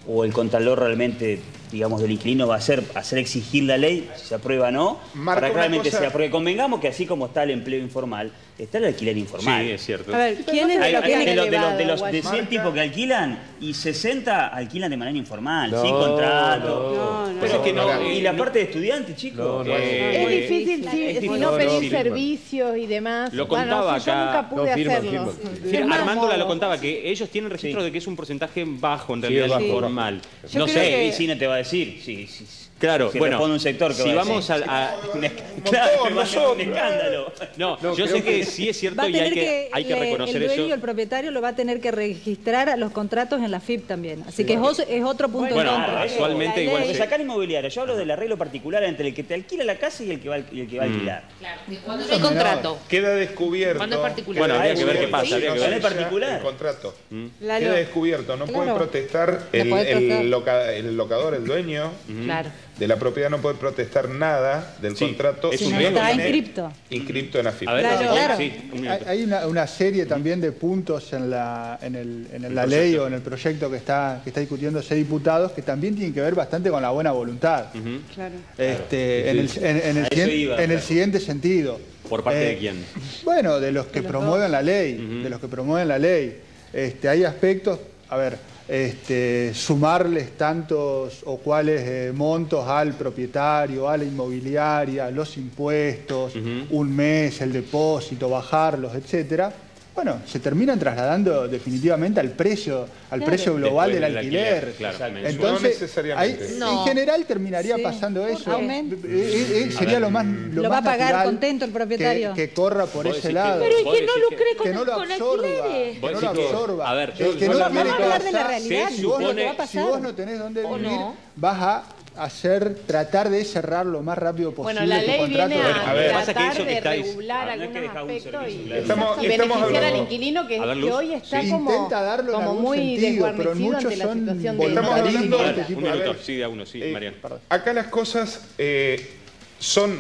o el contralor realmente, digamos, del inquilino va a hacer, hacer exigir la ley, si se aprueba o no, para que realmente cosa- sea. Porque convengamos que así como está el empleo informal, está el alquiler informal. Sí, es cierto. A ver, ¿quién es de hay- que de, los, de, los, de, los- de Guacho? 100 tipos que alquilan y 60 alquilan de manera informal, No, sin contrato. No, no. Pero es que no, y la no- parte de estudiantes, chicos. No, no, Eh, Es difícil, sí, es difícil. no No, pedir servicios y demás. Lo Bueno, contaba sí, yo acá. nunca pude hacerlo. firman. Sí, Es más Armando la lo contaba, que ellos tienen registro de que es un porcentaje bajo en Sí, realidad bajo, informal. Yo no sé, que- y si no te va a decir. Sí, sí, sí. Claro, Si bueno, un sector que si va a vamos a... decir- a- Un es- claro, a un escándalo. No, No, yo sé que que- sí es cierto a y hay que, que, hay que le- reconocer el dueño, eso. el propietario, lo va a tener que registrar a los contratos en la FIP también. Así que es, es otro punto Bueno, en contra. actualmente igual Porque sacar inmobiliario, yo hablo del arreglo particular entre el que te alquila la casa y el que va, y el que va a Mm. alquilar. Claro. Cuando no hay contrato. Queda descubierto. Cuando es particular. Bueno, habría Queda que ver qué pasa, habría que ver. Es particular. El contrato. Lalo. Queda descubierto. No puede protestar el, locador, el dueño Claro. De la propiedad, no puede protestar nada del Sí, contrato. es Si no está inscripto. Inscripto en AFIP. A ver, Claro, claro. sí, un minuto. Hay hay una, una serie también de puntos en la, en el- en la ley o en el proyecto que está, que está discutiendo ese diputados que también tienen que ver bastante con la buena voluntad. Claro. Este, en, el, en- en el siguiente- iba, en el siguiente sentido. ¿Por parte Eh, de quién? Bueno, de los que promueven la ley, de los que promueven la ley. Este, hay aspectos, a ver, este, sumarles tantos o cuales eh, montos al propietario, a la inmobiliaria, los impuestos, un mes, el depósito, bajarlos, etcétera. Bueno, se terminan trasladando definitivamente al precio, al precio global Después del del alquiler. alquiler, claro, mensual. Entonces, No necesariamente. ahí- No. en general terminaría Sí, pasando eso. Eh, eh, eh, sería lo más lo, Lo va más a pagar contento el propietario. Que, que corra por ese lado. que- Pero es que no lo que- que con, no lo con absorba, alquileres. que Vos no lo absorba. a ver, yo- que no a hablar de la realidad. Si vos, no, tenés dónde vivir, no. vas a hacer, tratar de cerrar lo más rápido posible Bueno, la tu ley contrato. viene Bueno, a, a ver, tratar pasa que eso de estáis- regular no hay que algunos aspectos y. Estamos- beneficiar estamos al hablando- inquilino que, que hoy está Sí, como, intenta darlo en como muy sentido, pero muchos ante la son situación de Estamos hablando- este tipo un de- minuto, ver. sí, de a uno, sí, Eh, Mariano. Acá las cosas eh, son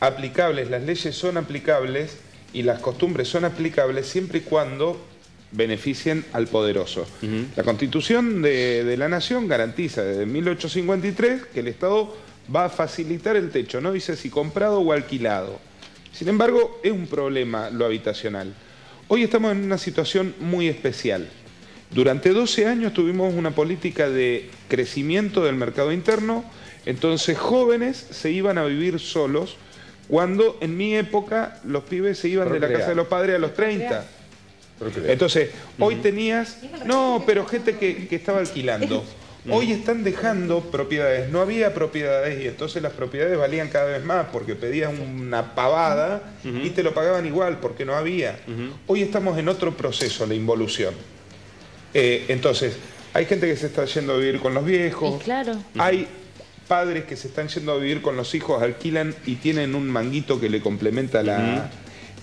aplicables, las leyes son aplicables y las costumbres son aplicables siempre y cuando beneficien al poderoso. La Constitución de, de la Nación garantiza desde 1853 que el Estado va a facilitar el techo, no dice si comprado o alquilado. Sin embargo, es un problema lo habitacional. Hoy estamos en una situación muy especial. Durante 12 años tuvimos una política de crecimiento del mercado interno, entonces jóvenes se iban a vivir solos, cuando en mi época los pibes se iban de la casa de los padres a los 30. Entonces, hoy tenías, no, pero gente que, que estaba alquilando. Hoy están dejando propiedades, no había propiedades y entonces las propiedades valían cada vez más porque pedías una pavada y te lo pagaban igual porque no había. Hoy estamos en otro proceso, la involución. Eh, entonces, hay gente que se está yendo a vivir con los viejos, Y claro. hay padres que se están yendo a vivir con los hijos, alquilan y tienen un manguito que le complementa la...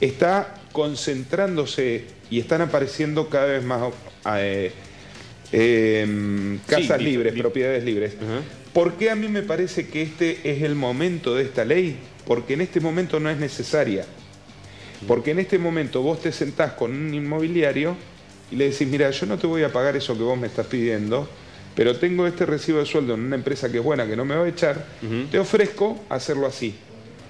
Está concentrándose y están apareciendo cada vez más eh, eh, casas Sí, libres, propiedades libres. ¿Por qué a mí me parece que este es el momento de esta ley? Porque en este momento no es necesaria. Porque en este momento vos te sentás con un inmobiliario y le decís, mira, yo no te voy a pagar eso que vos me estás pidiendo, pero tengo este recibo de sueldo en una empresa que es buena, que no me va a echar, te ofrezco hacerlo así.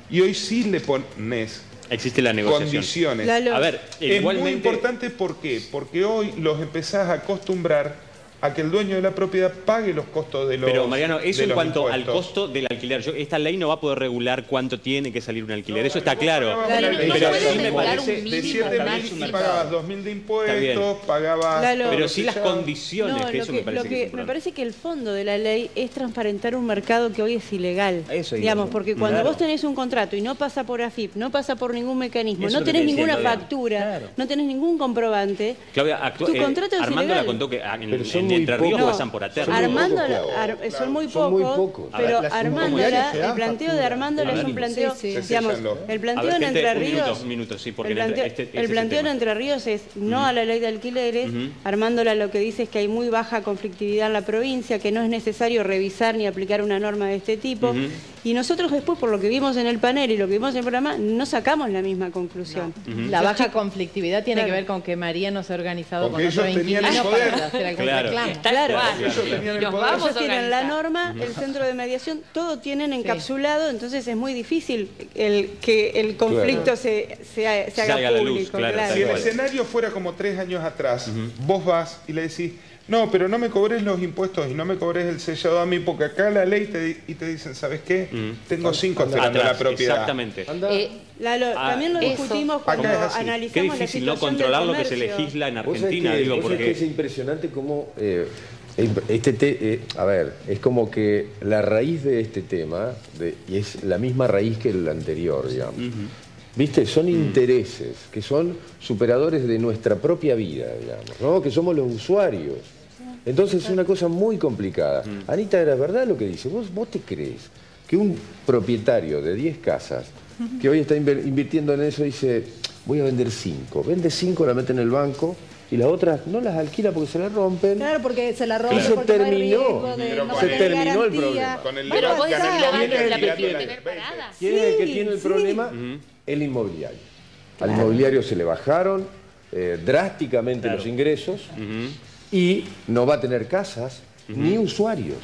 Y hoy sí le pones Existe la negociación. condiciones. A ver, Es muy importante, ¿por qué? Porque hoy los empezás a acostumbrar a que el dueño de la propiedad pague los costos de los Pero Mariano, eso de en cuanto al costo del alquiler. Yo- esta ley no va a poder regular cuánto tiene que salir un alquiler, eso está claro. Claro, no Pero sí me parece... un De mínimo, 7 un mil máximo. pagabas 2 mil de impuestos, pagabas... Pero sí las condiciones, No, que eso que, me parece lo que, me parece que el fondo de la ley es transparentar un mercado que hoy es ilegal. Eso digamos, porque cuando Claro. vos tenés un contrato y no pasa por AFIP, no pasa por ningún mecanismo, Eso no tenés ninguna diciendo, factura, Claro. no tenés ningún comprobante, Claudia, tu eh, contrato es Armando ilegal. la contó que ah, en, Entre Ríos pocos. pasan por muy Armando, son muy pocos, ver, pero te dan el planteo de. Armándola es un planteo, Sí, sí. digamos, Sellanlo. el planteo ver, en gente, Entre Ríos, minuto, un minuto, sí, porque el planteo, este- el en. Entre Ríos es no a la ley de alquileres, Armándola lo que dice es que hay muy baja conflictividad en la provincia, que no es necesario revisar ni aplicar una norma de este tipo, y nosotros después, por lo que vimos en el panel y lo que vimos en el programa, no sacamos la misma conclusión. La baja conflictividad tiene Claro. que ver con que María no se ha organizado Porque con otro ellos tenían el poder. para hacer algún Claro. reclamo. Claro. Ellos tenían el Nos poder. vamos Ellos tienen la norma, el centro de mediación, todo tienen encapsulado, entonces es muy difícil el, que el conflicto se, se, ha- se haga Salga luz, público. claro, claro. Si el escenario fuera como tres años atrás, vos vas y le decís, no, pero no me cobres los impuestos y no me cobres el sellado a mí, porque acá la ley te, di- y te dicen, ¿sabes qué? Tengo cinco esperando Atrás, la propiedad. Exactamente. Eh, Lalo, Ah, también lo eso. discutimos Acá cuando analizamos Qué difícil la no situación controlar lo que se legisla en Vos Argentina, que- digo, vos sabés que porque... es impresionante cómo eh, Este te- eh, a ver, es como que la raíz de este tema, de- y es la misma raíz que el anterior, digamos. ¿Viste? Son intereses que son superadores de nuestra propia vida, digamos, ¿no? Que somos los usuarios. Entonces es una cosa muy complicada. Anita, ¿era verdad lo que dice? ¿Vos, vos te crees que un propietario de 10 casas que hoy está invirtiendo en eso dice, voy a vender 5, vende 5, la mete en el banco y las otras no las alquila porque se las rompen? Claro, porque se la Y rompe, se porque no hay terminó. de no con se terminó el problema. Con el Bueno, levant- vos veinte. ¿Quién es el que tiene el sí. problema? El inmobiliario. Al inmobiliario se le bajaron eh, drásticamente los ingresos y no va a tener casas ni usuarios.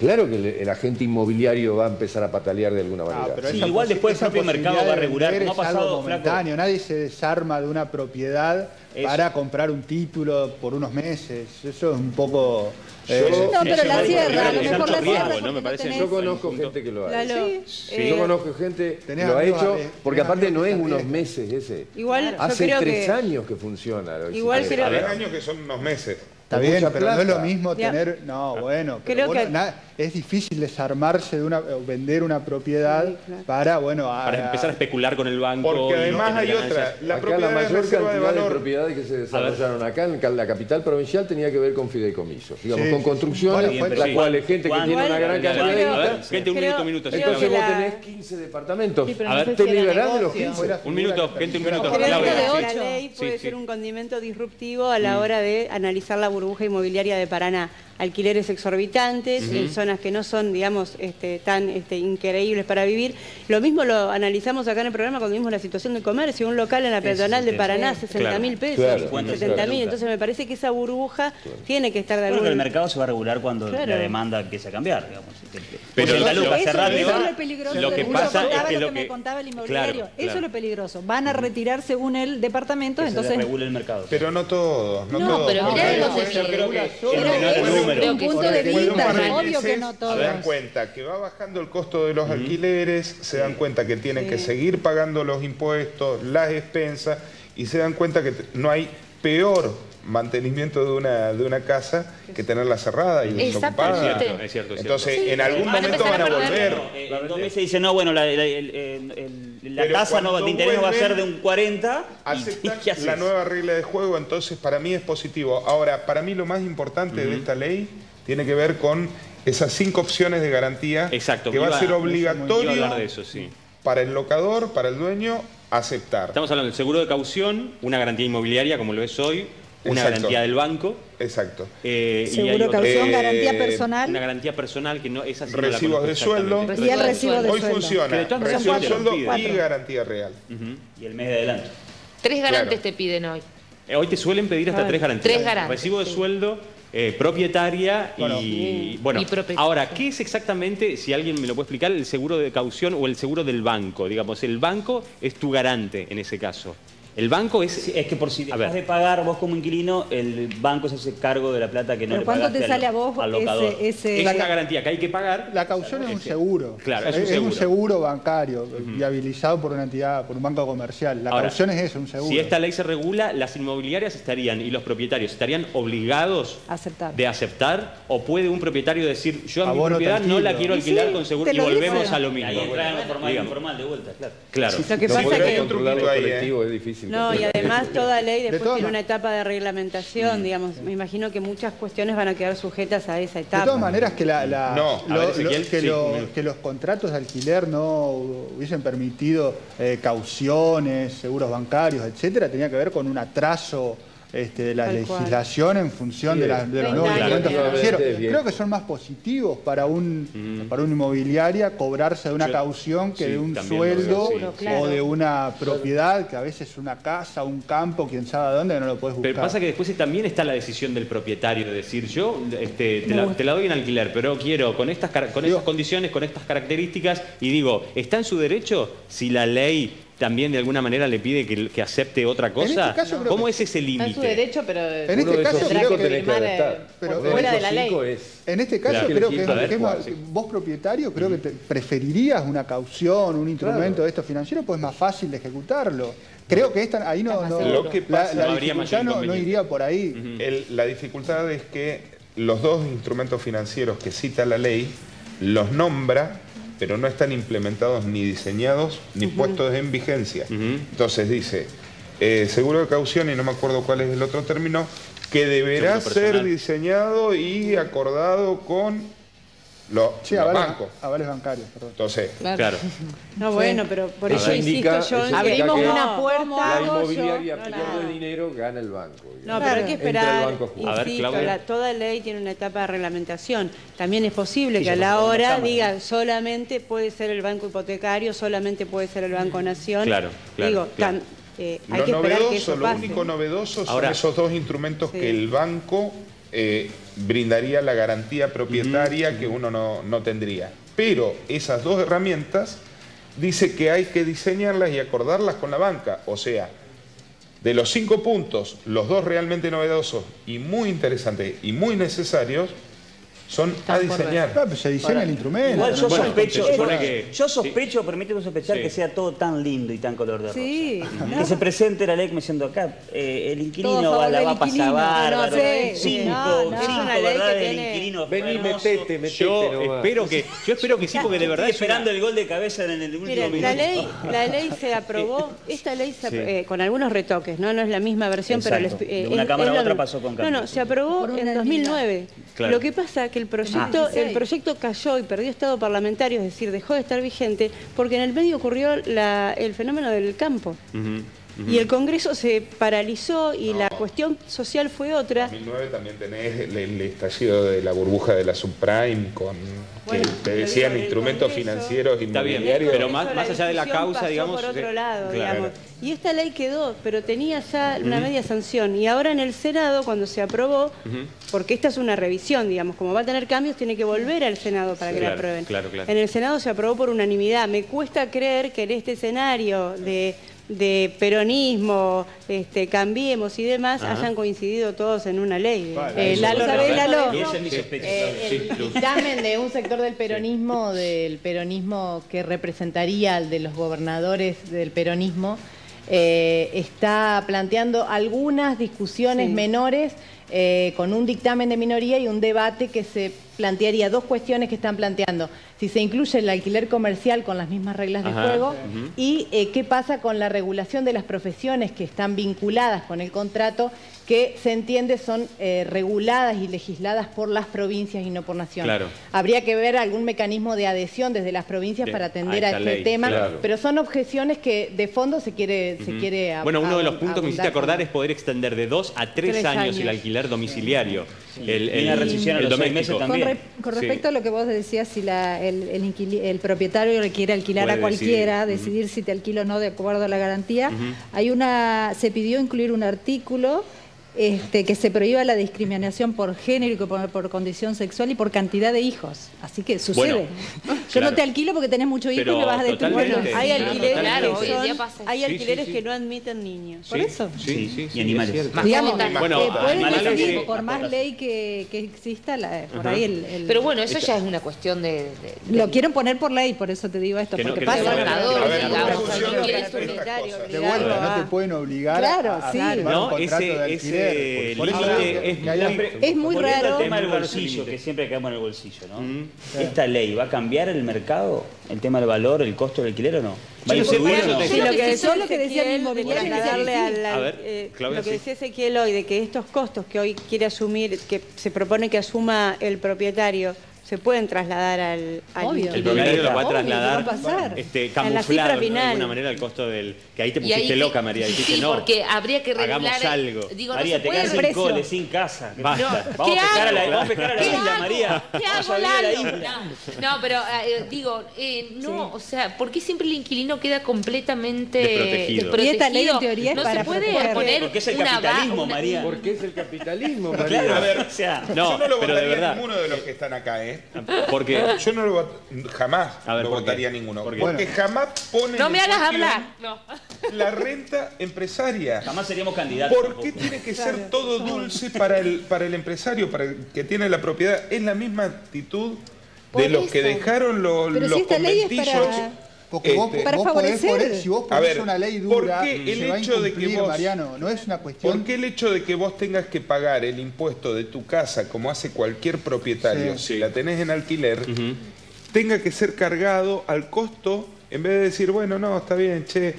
Claro que el, el agente inmobiliario va a empezar a patalear de alguna manera. Ah, pero Sí, igual después el propio mercado va a regular, como ha es algo pasado, Flaco. momentáneo. Nadie se desarma de una propiedad Eso. para comprar un título por unos meses. Eso es un poco... Yo- eh, No, pero la no a lo mejor la cierra ¿no? Me parece tenés- Yo conozco gente que lo hace. Lalo, eh, Yo conozco gente que lo ha hecho, porque aparte no es unos meses ese. Igual yo Hace creo tres que- años que funciona. Igual ver. años que son unos meses. Está Es bien, pero no es lo mismo Ya. tener... No, bueno, pero Creo bueno, que- na- es difícil desarmarse de una... o vender una propiedad Sí, claro. para, bueno... a- Para empezar a especular con el banco. Porque además hay otra. La Acá propiedad la de mayor de cantidad de, valor. propiedades que se desarrollaron acá en la capital provincial tenía que ver con fideicomisos, digamos, Sí, con sí. construcciones, Bueno, las sí. cuales gente que tiene una gran cantidad de A ver, guita, gente, un minuto, minuto. entonces vos la- tenés 15 departamentos. Sí, A ver, te liberás de los negocio. 15. Fuera Un minuto, gente, un minuto. Creo que de la ocho. ley puede Sí, ser sí. un condimento disruptivo a la hora de analizar la burbuja inmobiliaria de Paraná. Alquileres exorbitantes en zonas que no son, digamos, este, tan este, increíbles para vivir. Lo mismo lo analizamos acá en el programa cuando vimos la situación de comercio. Un local en la peatonal de. Paraná, 60 mil pesos, Claro. 70 mil. Entonces me parece que esa burbuja tiene que estar de que el algún mercado se va a regular cuando Claro. la demanda empiece a cambiar, digamos. Pero lo- la luz lo- lo peligroso. Lo que pasa es que lo que me contaba el inmobiliario. Claro, Eso claro. es lo peligroso. Van a retirar según el departamento, Que se entonces regule el mercado. Pero no todos, no, No, todos. pero mirá después- dónde se Yo creo que Pero el menor es un- punto de vista, obvio que no Se todos. dan cuenta que va bajando el costo de los alquileres, se dan cuenta que tienen que seguir pagando los impuestos, las expensas, y se dan cuenta que no hay peor mantenimiento de una, de una casa que tenerla cerrada y desocupada. Es cierto, es cierto, es Entonces, en algún Van a momento van a volver. Eh, en dos meses dice, no, bueno, la, la- la tasa no, de interés no va a ser de vuelven, un 40. y- aceptan ¿qué haces? la nueva regla de juego, entonces para mí es positivo. Ahora, para mí lo más importante de esta ley tiene que ver con esas cinco opciones de garantía Exacto, que va iba- a ser a obligatorio hablar de eso, sí. para el locador, para el dueño, aceptar. Estamos hablando del seguro de caución, una garantía inmobiliaria como lo es hoy, una Exacto. garantía del banco. Exacto. eh, Seguro caución, Eh, garantía personal Una garantía personal que no esa sí no la Recibos de sueldo. y el recibo de Hoy sueldo. Que funciona recibo de sueldo y garantía real. Y el mes de adelanto. Tres garantes Claro. te piden hoy. Eh, Hoy te suelen pedir hasta Claro. tres garantías. Tres garantías, Recibo de sí. sueldo, eh, propietaria y... Bueno, Y propietaria. ahora, ¿qué es exactamente, si alguien me lo puede explicar, el seguro de caución o el seguro del banco? Digamos, el banco es tu garante en ese caso. El banco es... Sí, es que por si dejas ver. de pagar vos como inquilino, el banco se hace cargo de la plata que no Pero le ¿cuánto pagaste te al- sale a vos al locador. ese, ese- Es una garantía que hay que pagar. La caución es un seguro. Claro, es un seguro. seguro bancario, viabilizado por una entidad, por un banco comercial. La Ahora, caución es eso, un seguro. Si esta ley se regula, las inmobiliarias estarían y los propietarios estarían obligados Aceptar. de aceptar o puede un propietario decir yo a mi propiedad no la quiero alquilar sí, con seguro y volvemos dice. a lo mismo. ahí entra en lo formal de vuelta, claro. Claro. Lo que pasa pero que... es difícil. No, y además toda ley después tiene una etapa de reglamentación, digamos. Me imagino que muchas cuestiones van a quedar sujetas a esa De etapa. todas maneras, que, la, la- No. lo- A ver, lo- Ezequiel, que, sí, lo- un minuto. que los contratos de alquiler no hubiesen permitido eh, cauciones, seguros bancarios, etcétera, tenía que ver con un atraso este, de la Tal cual. legislación en función de, la- de los 30 nuevos instrumentos financieros. Creo que son más positivos para un para una inmobiliaria cobrarse de una Yo- caución que sí, de un sueldo o de una propiedad que a veces es una casa, un campo, quién sabe dónde, no lo puedes buscar. Pero pasa que después también está la decisión del propietario de decir yo este, te, la, te la doy en alquiler, pero quiero con estas con Digo- esas condiciones, con estas características y digo, ¿está en su derecho si la ley también de alguna manera le pide que, que acepte otra cosa? este caso ¿Cómo que- es ese Está en su límite? derecho, pero En este caso creo que tenés que firmar, eh, pero fuera de la ley. es En este caso Claro. creo que, ver, es vos propietario creo que te- preferirías una caución, un instrumento de estos financieros, pues es más fácil de ejecutarlo. Creo que esta, ahí no, no- Lo que la, pasa- la No habría dificultad no, iría por ahí. El- la dificultad es que los dos instrumentos financieros que cita la ley, los nombra, pero no están implementados ni diseñados ni puestos en vigencia. Entonces dice, eh, seguro de caución, y no me acuerdo cuál es el otro término, que deberá ser diseñado y acordado con los, Sí, los avales, bancos. avales bancos, perdón. Entonces, Claro. No, bueno, pero por Eso eso indica- insisto yo. eso que- Abrimos que una puerta. ¿cómo La inmobiliaria No, pierde no. dinero, gana el banco. No, pero hay que esperar, banco a ver, insisto, Claudia. la- toda ley tiene una etapa de reglamentación. También es posible Sí, que a la hora Cámara. diga solamente puede ser el Banco Hipotecario, solamente puede ser el Banco Nación. Claro, claro, Digo, claro. tan- eh, hay lo que esperar que novedoso, eso lo pase. único novedoso son Ahora- esos dos instrumentos Sí. que el banco eh, brindaría la garantía propietaria que uno no, no tendría. Pero esas dos herramientas dice que hay que diseñarlas y acordarlas con la banca. O sea, de los cinco puntos, los dos realmente novedosos y muy interesantes y muy necesarios son a diseñar. Ah, pues se diseña el instrumento. Igual yo sospecho, supone que- yo sospecho, permíteme sospechar Sí. que sea todo tan lindo y tan color de rosa. Sí, Que se presente la ley como diciendo acá, eh, el inquilino va, la va a pasar bárbaro, cinco, del tiene- inquilino. Vení, metete, metete Yo espero que, yo espero que sí, porque de verdad Estoy es una- esperando el gol de cabeza en el último Miren, minuto. la ley, la ley se aprobó, esta ley eh, con algunos retoques, ¿no? No es la misma versión, Exacto. pero... el- De una cámara a otra pasó con No, no, se aprobó en unanimidad. 2009. Claro. Lo que pasa es que el proyecto, Ah. el proyecto cayó y perdió estado parlamentario, es decir, dejó de estar vigente, porque en el medio ocurrió la- el fenómeno del campo. Y el Congreso se paralizó y la cuestión social fue otra. En 2009 también tenés el, el estallido de la burbuja de la subprime con que Bueno, te decían instrumentos Congreso- financieros Está bien, inmobiliarios. pero más- más allá de la causa, pasó digamos, por otro sí, lado, claro. digamos. Y esta ley quedó, pero tenía ya una media sanción. Y ahora en el Senado, cuando se aprobó, porque esta es una revisión, digamos, como va a tener cambios, tiene que volver al Senado para Sí, que claro, la aprueben. claro, claro. En el Senado se aprobó por unanimidad. Me cuesta creer que en este escenario de de peronismo, este, cambiemos y demás, Ajá. hayan coincidido todos en una ley. Eh. Eh, el dictamen de un sector del peronismo, del peronismo que representaría al de los gobernadores del peronismo, eh, está planteando algunas discusiones Sí. menores eh, con un dictamen de minoría y un debate que se plantearía dos cuestiones que están planteando. Si se incluye el alquiler comercial con las mismas reglas de Ajá, juego y eh, qué pasa con la regulación de las profesiones que están vinculadas con el contrato que se entiende son eh, reguladas y legisladas por las provincias y no por nación. Claro. Habría que ver algún mecanismo de adhesión desde las provincias Bien, para atender a este ley, tema, claro. pero son objeciones que de fondo se quiere, se Ujú. quiere a- Bueno, uno de los puntos que me hiciste acordar es poder extender de dos a tres, Tres años, el alquiler domiciliario. El, Y una rescisión a los seis meses También. Re- con Sí. respecto a lo que vos decías, si la- el, el el propietario le quiere alquilar Puede a cualquiera, decidir. decidir, si te alquilo o no de acuerdo a la garantía, hay una, se pidió incluir un artículo este, que se prohíba la discriminación por género y por, por condición sexual y por cantidad de hijos. Así que sucede. Bueno, Yo claro. no te alquilo porque tenés mucho hijo Pero y me vas a destruir. Bueno, hay Claro, alquileres, que, son- hay Sí, sí, alquileres sí. que no admiten niños. Por eso. Sí, Sí, y animales. Digamos. Bueno, eh, animales que- por más ley que, que exista, la- por ahí el, el- Pero bueno, eso ya es una cuestión de... de- de- Lo quieren poner por ley, por eso te digo esto, Que no- porque que no pasa. no te pueden obligar Claro, a, firmar No, un contrato de alquiler. Límite digo es muy- Es muy Volviendo raro. al tema del bolsillo, que siempre quedamos en el bolsillo, ¿no? Mm. ¿Esta ley va a cambiar el mercado, el tema del valor, el costo del alquiler o no? ¿Va a o no? Sí, lo que Yo decía lo que decía el trasladarle al- al- A ver, eh, Claudia, lo que decía Ezequiel hoy, de que estos costos que hoy quiere asumir, que se propone que asuma el propietario, se pueden trasladar al, al Obvio. El propietario lo va a trasladar ¿qué va a pasar? este, En la cifra camuflado ¿no? de alguna manera el costo del... Que ahí te y ahí pusiste que- loca, María. Dijiste, sí, no, porque habría que regular... hagamos algo. Digo, María, no te quedas sin precio. cole, sin casa. ¿Qué Basta. Vamos a pescar a la, vamos a pescar a la ¿Qué isla, hago? María. ¿Qué Vamos hago, a la isla. No, no, pero eh, digo, eh, no, o sea, ¿por qué siempre el inquilino queda completamente Desprotegido. Y esta ley, en teoría, es no para se puede proteger. poner Porque es el una capitalismo, una- María. Porque es el capitalismo, María. Claro, A ver, o sea, No, yo no lo pero de votaría verdad. ninguno de los que están acá, ¿eh? Porque... Yo no lo vot- jamás A ver, lo ¿por qué? votaría ninguno. ¿Por qué? Porque jamás ponen No me hagas cuestión hablar. No. la renta empresaria. jamás seríamos candidatos. ¿Por qué tiene que ser todo dulce para el, para el empresario, para el que tiene la propiedad? Es la misma actitud de Por los que eso. dejaron lo- Pero los si esta ley es conventillos. para- Porque vos, Este, Para vos podés poner- si vos ponés ver, una ley ¿por dura, qué el se va a hecho de que vos- Mariano, no es una cuestión... ¿Por qué el hecho de que vos tengas que pagar el impuesto de tu casa, como hace cualquier propietario, Sí. si la tenés en alquiler, tenga que ser cargado al costo, en vez de decir, bueno, no, está bien, che,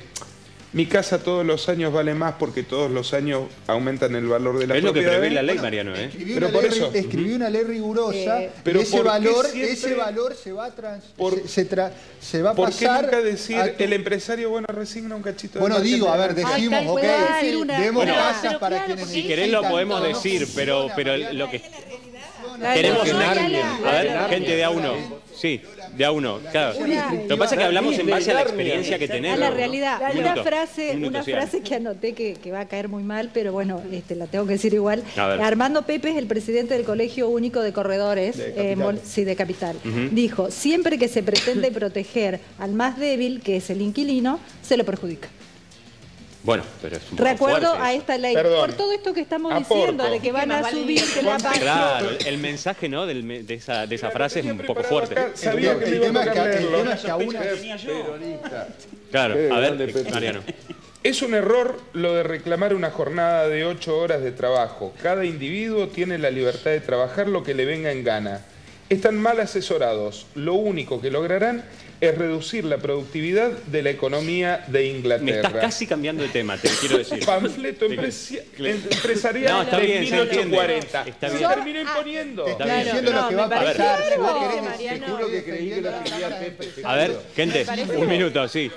mi casa todos los años vale más porque todos los años aumentan el valor de la Es lo que propiedad? prevé la ley, Mariano, ¿eh? Escribí Pero una, por ley, eso. escribí una ley rigurosa Eh, Pero y ese ¿por qué valor, siempre- ese valor se va a, trans- Por- se, se tra- se va a ¿Por qué pasar nunca decir a tu- el empresario, bueno, resigna un cachito de Bueno, digo, a ver, ganancia"? decimos, ok, decir una- demos Bueno, casas para claro, quienes Si querés lo podemos no decir, pero, pero lo que... Queremos no, A ver, gente de a uno. Sí, de a uno. Claro. Lo que pasa es que hablamos en base a la experiencia que A tenemos. la realidad. Un Una frase, un minuto, una frase que anoté que, que va a caer muy mal, pero bueno, este, la tengo que decir igual. A. Armando Pepe es el presidente del Colegio Único de Corredores, De eh, sí, de Capital. Dijo, siempre que se pretende proteger al más débil, que es el inquilino, se lo perjudica. Bueno, pero es un poco Recuerdo fuerte a eso. esta ley, Perdón. por todo esto que estamos Aporto. diciendo, de que van a subir, que la Contexto. Claro, el mensaje ¿no? Del me- de, esa, de esa frase es un poco fuerte. Acá, Sabía que El iba a tema es que- tocar el leerlo. tema es que a una- Peronista. Claro, a grande, ver, Pepe. Mariano. Es un error lo de reclamar una jornada de ocho horas de trabajo. Cada individuo tiene la libertad de trabajar lo que le venga en gana. Están mal asesorados. Lo único que lograrán es reducir la productividad de la economía de Me Inglaterra. estás casi cambiando de tema, te quiero decir. Panfleto empresarial No, está de bien, se entiende. 1840. Está Se bien. terminó imponiendo. Te estoy bien. diciendo No, lo que me va a pasar. Si vos querés-. Te juro que creí que lo escribía Pepe. A ver, gente, un minuto, sí.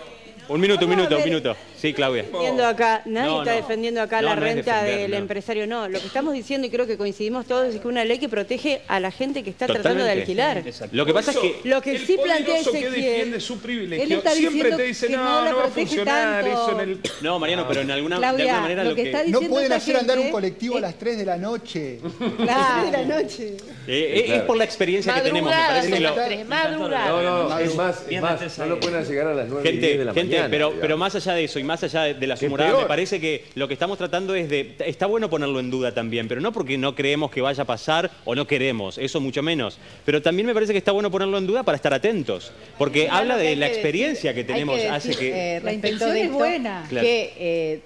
Un minuto, un minuto, un minuto. Sí, Claudia. defendiendo acá, nadie No, está no. defendiendo acá No, la renta defender, del no. empresario, no. Lo que estamos diciendo, y creo que coincidimos todos, es que una ley que protege a la gente que está tratando de alquilar. Lo que pasa es que Lo que el sí plantea poderoso que defiende su él privilegio está siempre diciendo te dice que no, no va a protege funcionar tanto". eso en el No, Mariano, pero en alguna, de Claudia, alguna manera lo lo que que... está No pueden hacer andar un colectivo a las 3 de la noche. Claro. de la noche. Eh, eh, Es por la experiencia que tenemos, me parece que lo... No, no, es más, no lo pueden llegar a las 9 y 10 de Gente, la gente mañana. pero, digamos. pero más allá de eso y más allá de, de las humoradas, me parece que lo que estamos tratando es de. Está bueno ponerlo en duda también, pero no porque no creemos que vaya a pasar o no queremos, eso mucho menos. Pero también me parece que está bueno ponerlo en duda para estar atentos. Porque habla de la experiencia decir- que tenemos, que hace que. eh, La intención de es buena. Claro. Que eh,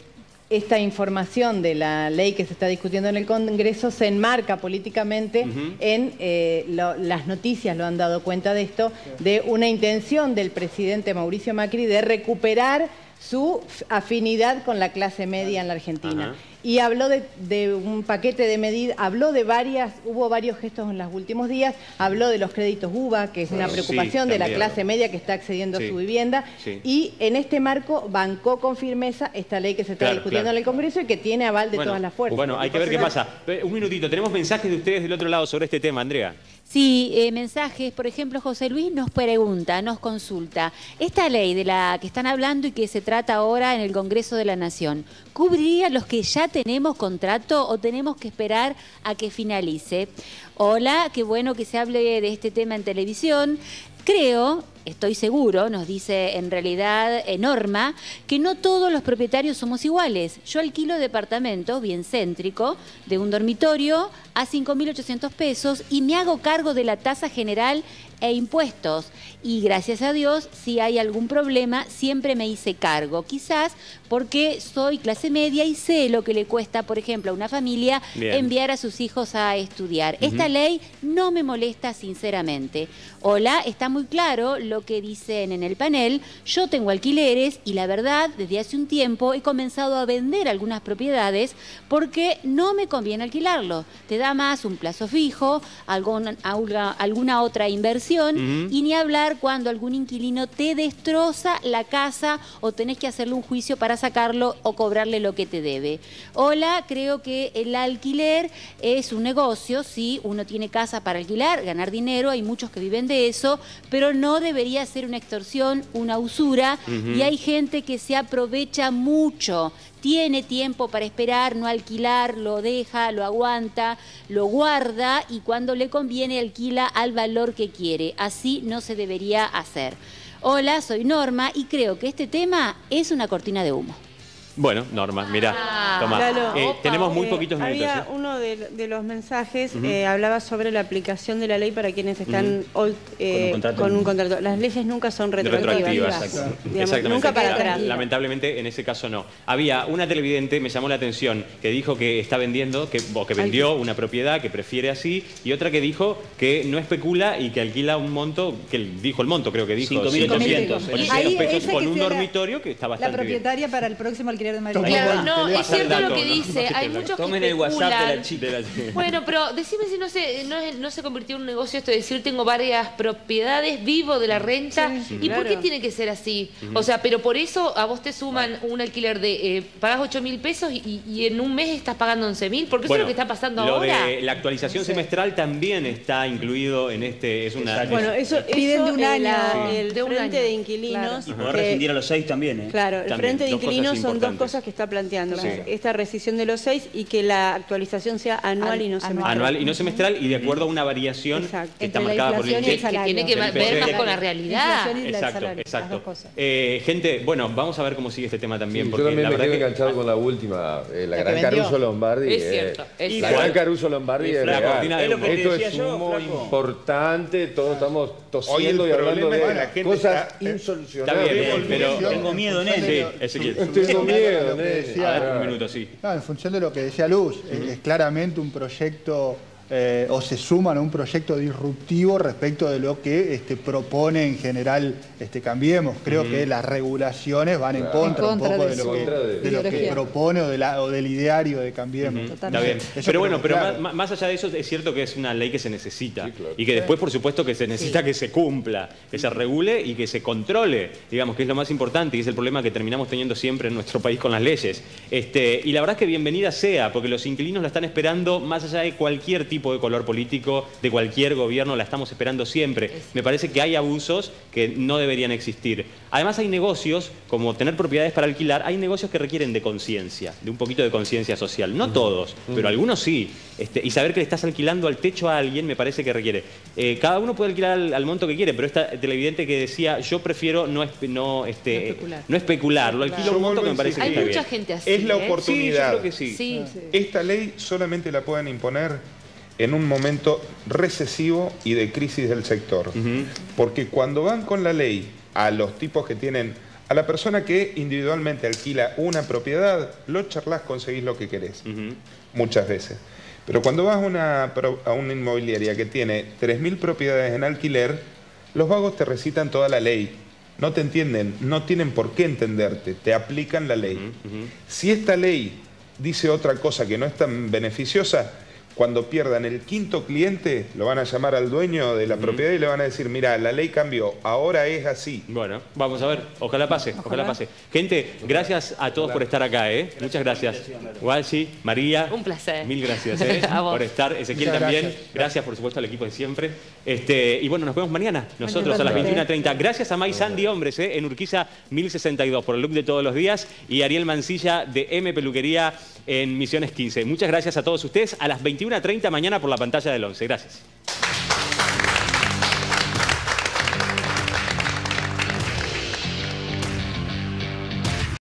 esta información de la ley que se está discutiendo en el Congreso se enmarca políticamente en eh, lo- las noticias, lo han dado cuenta de esto, de una intención del presidente Mauricio Macri de recuperar su f- afinidad con la clase media en la Argentina. Ajá. Y habló de, de un paquete de medidas, habló de varias, hubo varios gestos en los últimos días, habló de los créditos UBA, que es una Sí, preocupación de la clase media que está accediendo Sí. a su vivienda, Sí. y en este marco bancó con firmeza esta ley que se está Claro, discutiendo claro. en el Congreso y que tiene aval de Bueno, todas las fuerzas. Bueno, hay que ver qué pasa. Un minutito, tenemos mensajes de ustedes del otro lado sobre este tema, Andrea. Sí, eh, mensajes, por ejemplo, José Luis nos pregunta, nos consulta, esta ley de la que están hablando y que se trata ahora en el Congreso de la Nación, ¿cubriría los que ya tenemos contrato o tenemos que esperar a que finalice? Hola, qué bueno que se hable de este tema en televisión. Creo, estoy seguro, nos dice en realidad eh, Norma, que no todos los propietarios somos iguales. Yo alquilo departamento bien céntrico de un dormitorio a 5.800 pesos y me hago cargo de la tasa general e impuestos. Y gracias a Dios, si hay algún problema, siempre me hice cargo. Quizás porque soy clase media y sé lo que le cuesta, por ejemplo, a una familia Bien. enviar a sus hijos a estudiar. Esta ley no me molesta sinceramente. Hola, está muy claro lo que dicen en el panel. Yo tengo alquileres y la verdad, desde hace un tiempo he comenzado a vender algunas propiedades porque no me conviene alquilarlo. Te da más un plazo fijo, algún- alguna, otra inversión y ni hablar cuando algún inquilino te destroza la casa o tenés que hacerle un juicio para sacarlo o cobrarle lo que te debe. Hola, creo que el alquiler es un negocio, sí, uno tiene casa para alquilar, ganar dinero, hay muchos que viven de eso, pero no debería ser una extorsión, una usura, y hay gente que se aprovecha mucho. Tiene tiempo para esperar, no alquilar, lo deja, lo aguanta, lo guarda y cuando le conviene alquila al valor que quiere. Así no se debería hacer. Hola, soy Norma y creo que este tema es una cortina de humo. Bueno, Norma, mirá, Ah, toma. Lalo, Eh, opa, tenemos muy eh, poquitos minutos. Había ¿eh? uno de, de los mensajes eh, hablaba sobre la aplicación de la ley para quienes están eh, con un contrato. Las leyes nunca son retroactivas. Retroactivas, exacto. Digamos, Exactamente. nunca para atrás. Lamentablemente en ese caso no. Había una televidente, me llamó la atención, que dijo que está vendiendo, que, o que vendió una propiedad, que prefiere así, y otra que dijo que no especula y que alquila un monto, que dijo el monto, creo que dijo 5.800. 800 Ahí, pesos con un la- dormitorio que está La bastante bien. propietaria para el próximo alquiler de Madrid. Claro, no, es cierto lo que dice. Hay que muchos Tomen que el WhatsApp de la chica. Bueno, pero decime si no se, no, es- no se convirtió en un negocio esto de decir tengo varias propiedades, vivo de la renta. ¿Y por qué claro. tiene que ser así? O sea, pero por eso a vos te suman un alquiler de, eh, pagás 8 mil pesos y, y en un mes estás pagando 11 mil. Porque eso es lo que está pasando lo ahora. de la actualización semestral también está incluido en este, es una... Bueno, eso, Piden eso de un año. el De un Frente año. de Inquilinos. Y poder que- rescindir a los seis también, ¿eh? Claro, el También, Frente de Inquilinos son dos cosas que está planteando. Sí. Esta rescisión de los seis y que la actualización sea anual An- y no anual. semestral. anual y no semestral y de acuerdo a una variación Exacto. que está Entre la marcada por el INDEC. salario. tiene que ver más con la realidad. Exacto, salario, exacto. Eh, gente, bueno, vamos a ver cómo sigue este tema también. Sí, yo porque también la me verdad quedo que- enganchado con la última, eh, la, La que gran. Caruso Lombardi. Es eh, cierto, es la gran Caruso Lombardi es que Esto es muy importante, todos estamos tosiendo y hablando de que cosas está- eh, insolucionables. Está bien, pero- Tengo miedo, nene. Sí, Ezequiel. Tengo miedo, Lo que nene. decía- A ver, un minuto, sí. No, en función de lo que decía Luz, es- es claramente un proyecto eh, o se suman a un proyecto disruptivo respecto de lo que este, propone en general este, Cambiemos. Creo que las regulaciones van en contra, En un poco de lo que, Contra de- de lo que ideología. propone o, de la- o del ideario de Cambiemos. Está Totalmente. bien. Eso pero bueno, pero claro. más, más allá de eso, es cierto que es una ley que se necesita. Sí, claro. Y que después, por supuesto, que se necesita que se cumpla, que se regule y que se controle, digamos, que es lo más importante y es el problema que terminamos teniendo siempre en nuestro país con las leyes. Este, y la verdad es que bienvenida sea, porque los inquilinos la están esperando más allá de cualquier tipo de color político, de cualquier gobierno, la estamos esperando siempre. Me parece que hay abusos que no deberían existir. Además hay negocios, como tener propiedades para alquilar, hay negocios que requieren de conciencia, de un poquito de conciencia social. No todos, pero algunos sí. Este, y saber que le estás alquilando al techo a alguien me parece que requiere. Eh, cada uno puede alquilar al, al monto que quiere, pero esta televidente que decía, yo prefiero no, espe- no, este, No especular. no especular, lo alquilo a un monto que me parece que Hay está mucha bien. gente así. Es la ¿eh? Sí, yo oportunidad. creo que sí. Sí. Esta ley solamente la pueden imponer en un momento recesivo y de crisis del sector. Porque cuando van con la ley a los tipos que tienen, a la persona que individualmente alquila una propiedad, lo charlas, conseguís lo que querés, muchas veces. Pero cuando vas a una, a una inmobiliaria que tiene 3.000 propiedades en alquiler, los vagos te recitan toda la ley. No te entienden, no tienen por qué entenderte, te aplican la ley. Si esta ley dice otra cosa que no es tan beneficiosa, cuando pierdan el quinto cliente, lo van a llamar al dueño de la propiedad y le van a decir, mira, la ley cambió, ahora es así. Bueno, vamos a ver, ojalá pase, ojalá, pase. Gente, gracias a todos por estar acá, ¿eh? Muchas gracias. Walshi, María. Un placer. Mil gracias, ¿eh? A vos. por estar. Ezequiel Muchas también. gracias. Gracias. por supuesto, al equipo de siempre. Este, y bueno, nos vemos mañana, nosotros a las Mañana. 21.30. Gracias a May Sandy Hombres, ¿eh? En Urquiza 1062, por el look de todos los días. Y Ariel Mancilla de M Peluquería en Misiones 15. Muchas gracias a todos ustedes. A las 21.30 mañana por la pantalla del 11. Gracias.